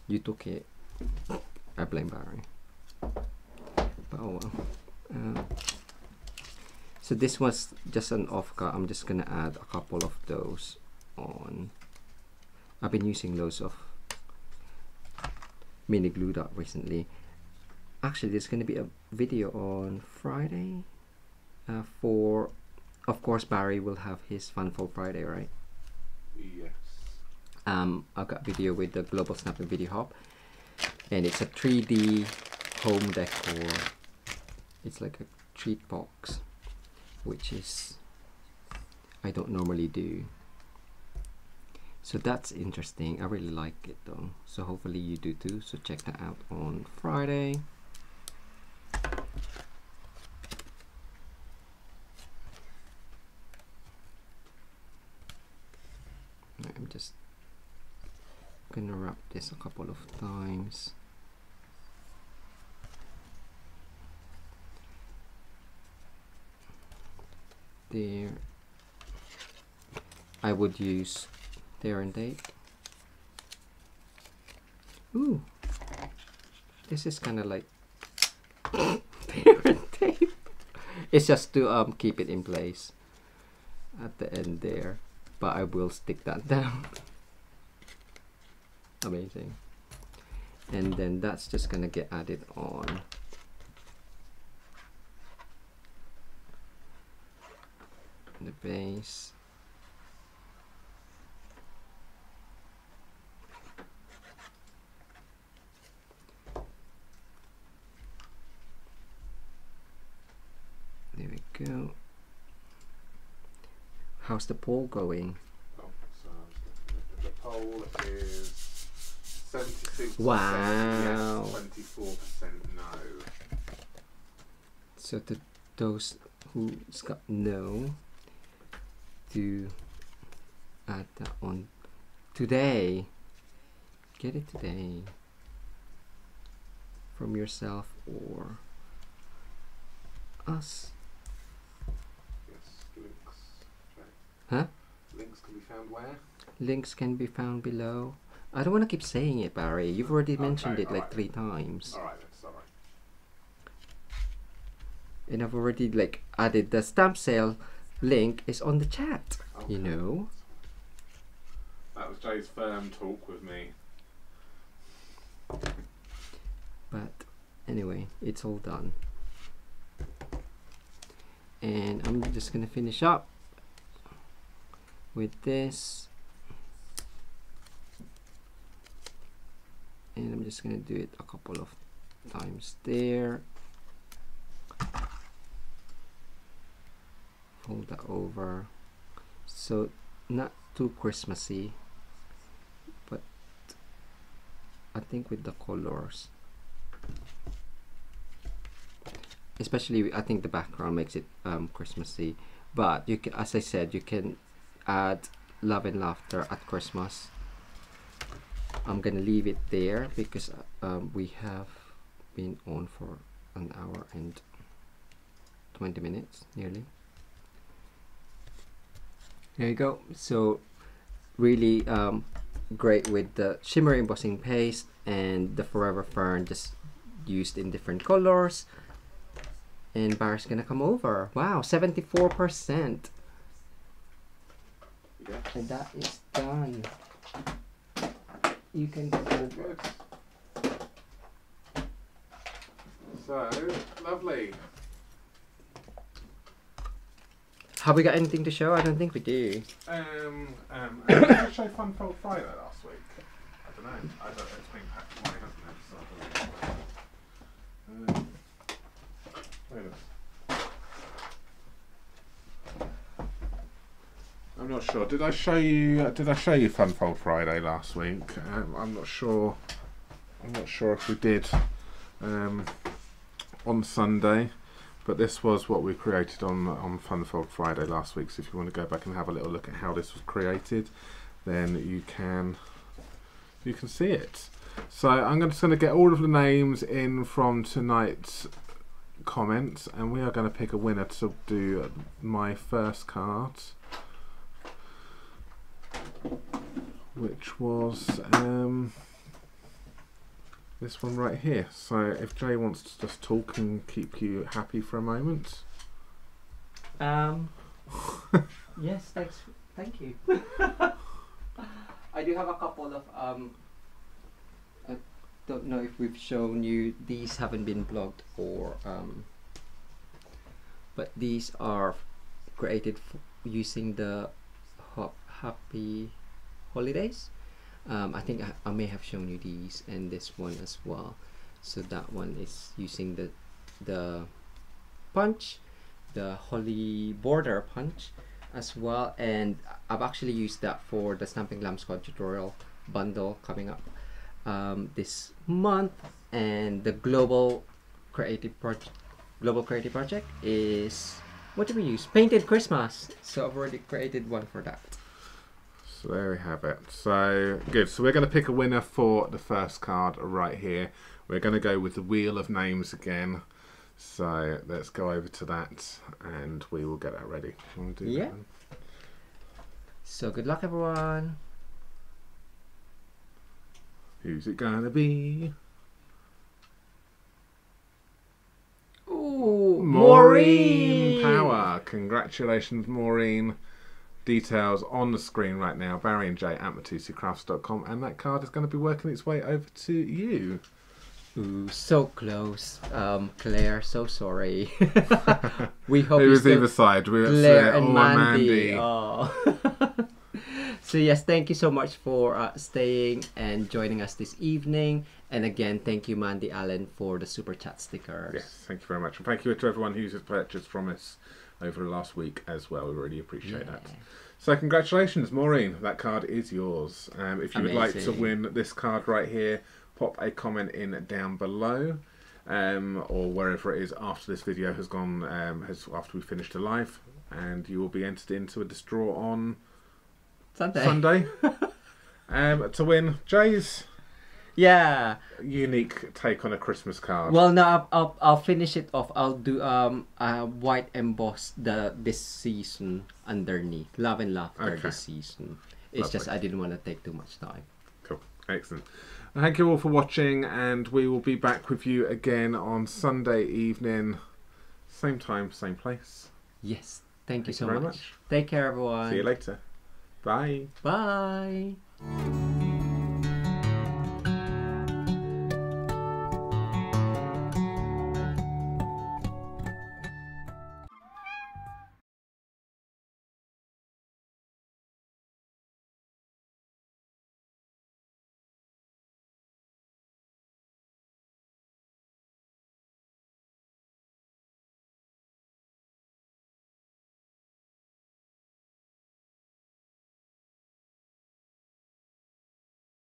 you took it. I blame barry but oh well. Um, so this was just an off cut. I'm just gonna add a couple of those on. I've been using loads of mini glue dot recently. Actually there's gonna be a video on friday uh, for of course barry will have his Fun Fold Friday right Yes. um, I got video with the Global Stamping Video Hub, and it's a 3D home decor. It's like a treat box, which is I don't normally do. So that's interesting. I really like it though. So hopefully you do too. So check that out on Friday. I'm just gonna this a couple of times. There. I would use Tear and Tape. Ooh. This is kind of like tape. It's just to um keep it in place at the end there but I will stick that down amazing and then that's just gonna get added on. The base. There we go. How's the ball going? wow. yes, 24% no. So to those who's got no, to add that on today. Get it today from yourself or us. Huh? Links can be found where? Links can be found below. I don't want to keep saying it, Barry. You've already mentioned Okay, it like alright. three times. All right. Sorry. and I've already like added the stamp sale link is on the chat. You know. That was Jay's firm talk with me. But anyway, it's all done. And I'm just gonna finish up with this. And I'm just gonna do it a couple of times there. Fold that over. So not too Christmassy, but I think with the colors especially I think the background makes it um, Christmassy. But you can, as I said, you can add love and laughter at Christmas. I'm gonna leave it there because um, we have been on for an hour and 20 minutes nearly. There you go. So really um, great with the shimmer embossing paste and the Forever Fern just used in different colors and Bar's gonna come over. Wow, 74%. And that is done. You can go over. Good. So lovely. Have we got anything to show? I don't think we do. Um, um, did I show Fun Fold Friday last week? I don't know. I don't know. It's been packed away, hasn't it? So I don't know. Um, wait a minute. I'm not sure. Did I show you? Did I show you Fun Fold Friday last week? Um, I'm not sure. I'm not sure if we did um, on Sunday. But this was what we created on on Funfold Friday last week. So if you want to go back and have a little look at how this was created, then you can you can see it. So I'm just going to get all of the names in from tonight's comments, and we are going to pick a winner to do my first card, which was um, this one right here. So if Jay wants to just talk and keep you happy for a moment. Um. yes, thanks. Thank you. I do have a couple of um. I don't know if we've shown you. These haven't been blogged or um. But these are created f- using the ho- Happy Holidays. Um, I think I, I may have shown you these and this one as well. So that one is using the the punch the holy Border Punch as well. And I've actually used that for the Stampin Glam Squad tutorial bundle coming up um, this month. And the global creative project global creative project is what do we use? Painted Christmas. So I've already created one for that So there we have it. So good. So we're going to pick a winner for the first card right here. We're going to go with the wheel of names again. So let's go over to that, and we will get that ready. You want to do Yeah. that? So good luck everyone Who's it going to be? Ooh, Maureen Power. Congratulations, Maureen. Details on the screen right now. Barry and Jay at mitosucrafts.com, and that card is going to be working its way over to you. Ooh, so close um, Claire so sorry we hope you was either side? We Claire and Mandy. Mandy. Oh. so yes, thank you so much for uh, staying and joining us this evening. And again, thank you, Mandy Allen, for the super chat stickers. Yes, thank you very much. And thank you to everyone who's purchased from us over the last week as well. We really appreciate that. So congratulations, Maureen. That card is yours. Um, if you would like to win this card right here, pop a comment in down below, um, or wherever it is after this video has gone, um, has after we finished the live, and you will be entered into a draw on Sunday. Sunday um, to win Jay's Yeah. unique take on a Christmas card. Well, no, I'll, I'll I'll finish it off. I'll do um uh white emboss the this season underneath. Love and laughter Okay. this season. It's just I didn't want to take too much time. Cool. Excellent. Thank you all for watching, and we will be back with you again on Sunday evening. Same time, same place. Yes. Thank, you so you much. much. Take care, everyone. See you later. Bye. Bye.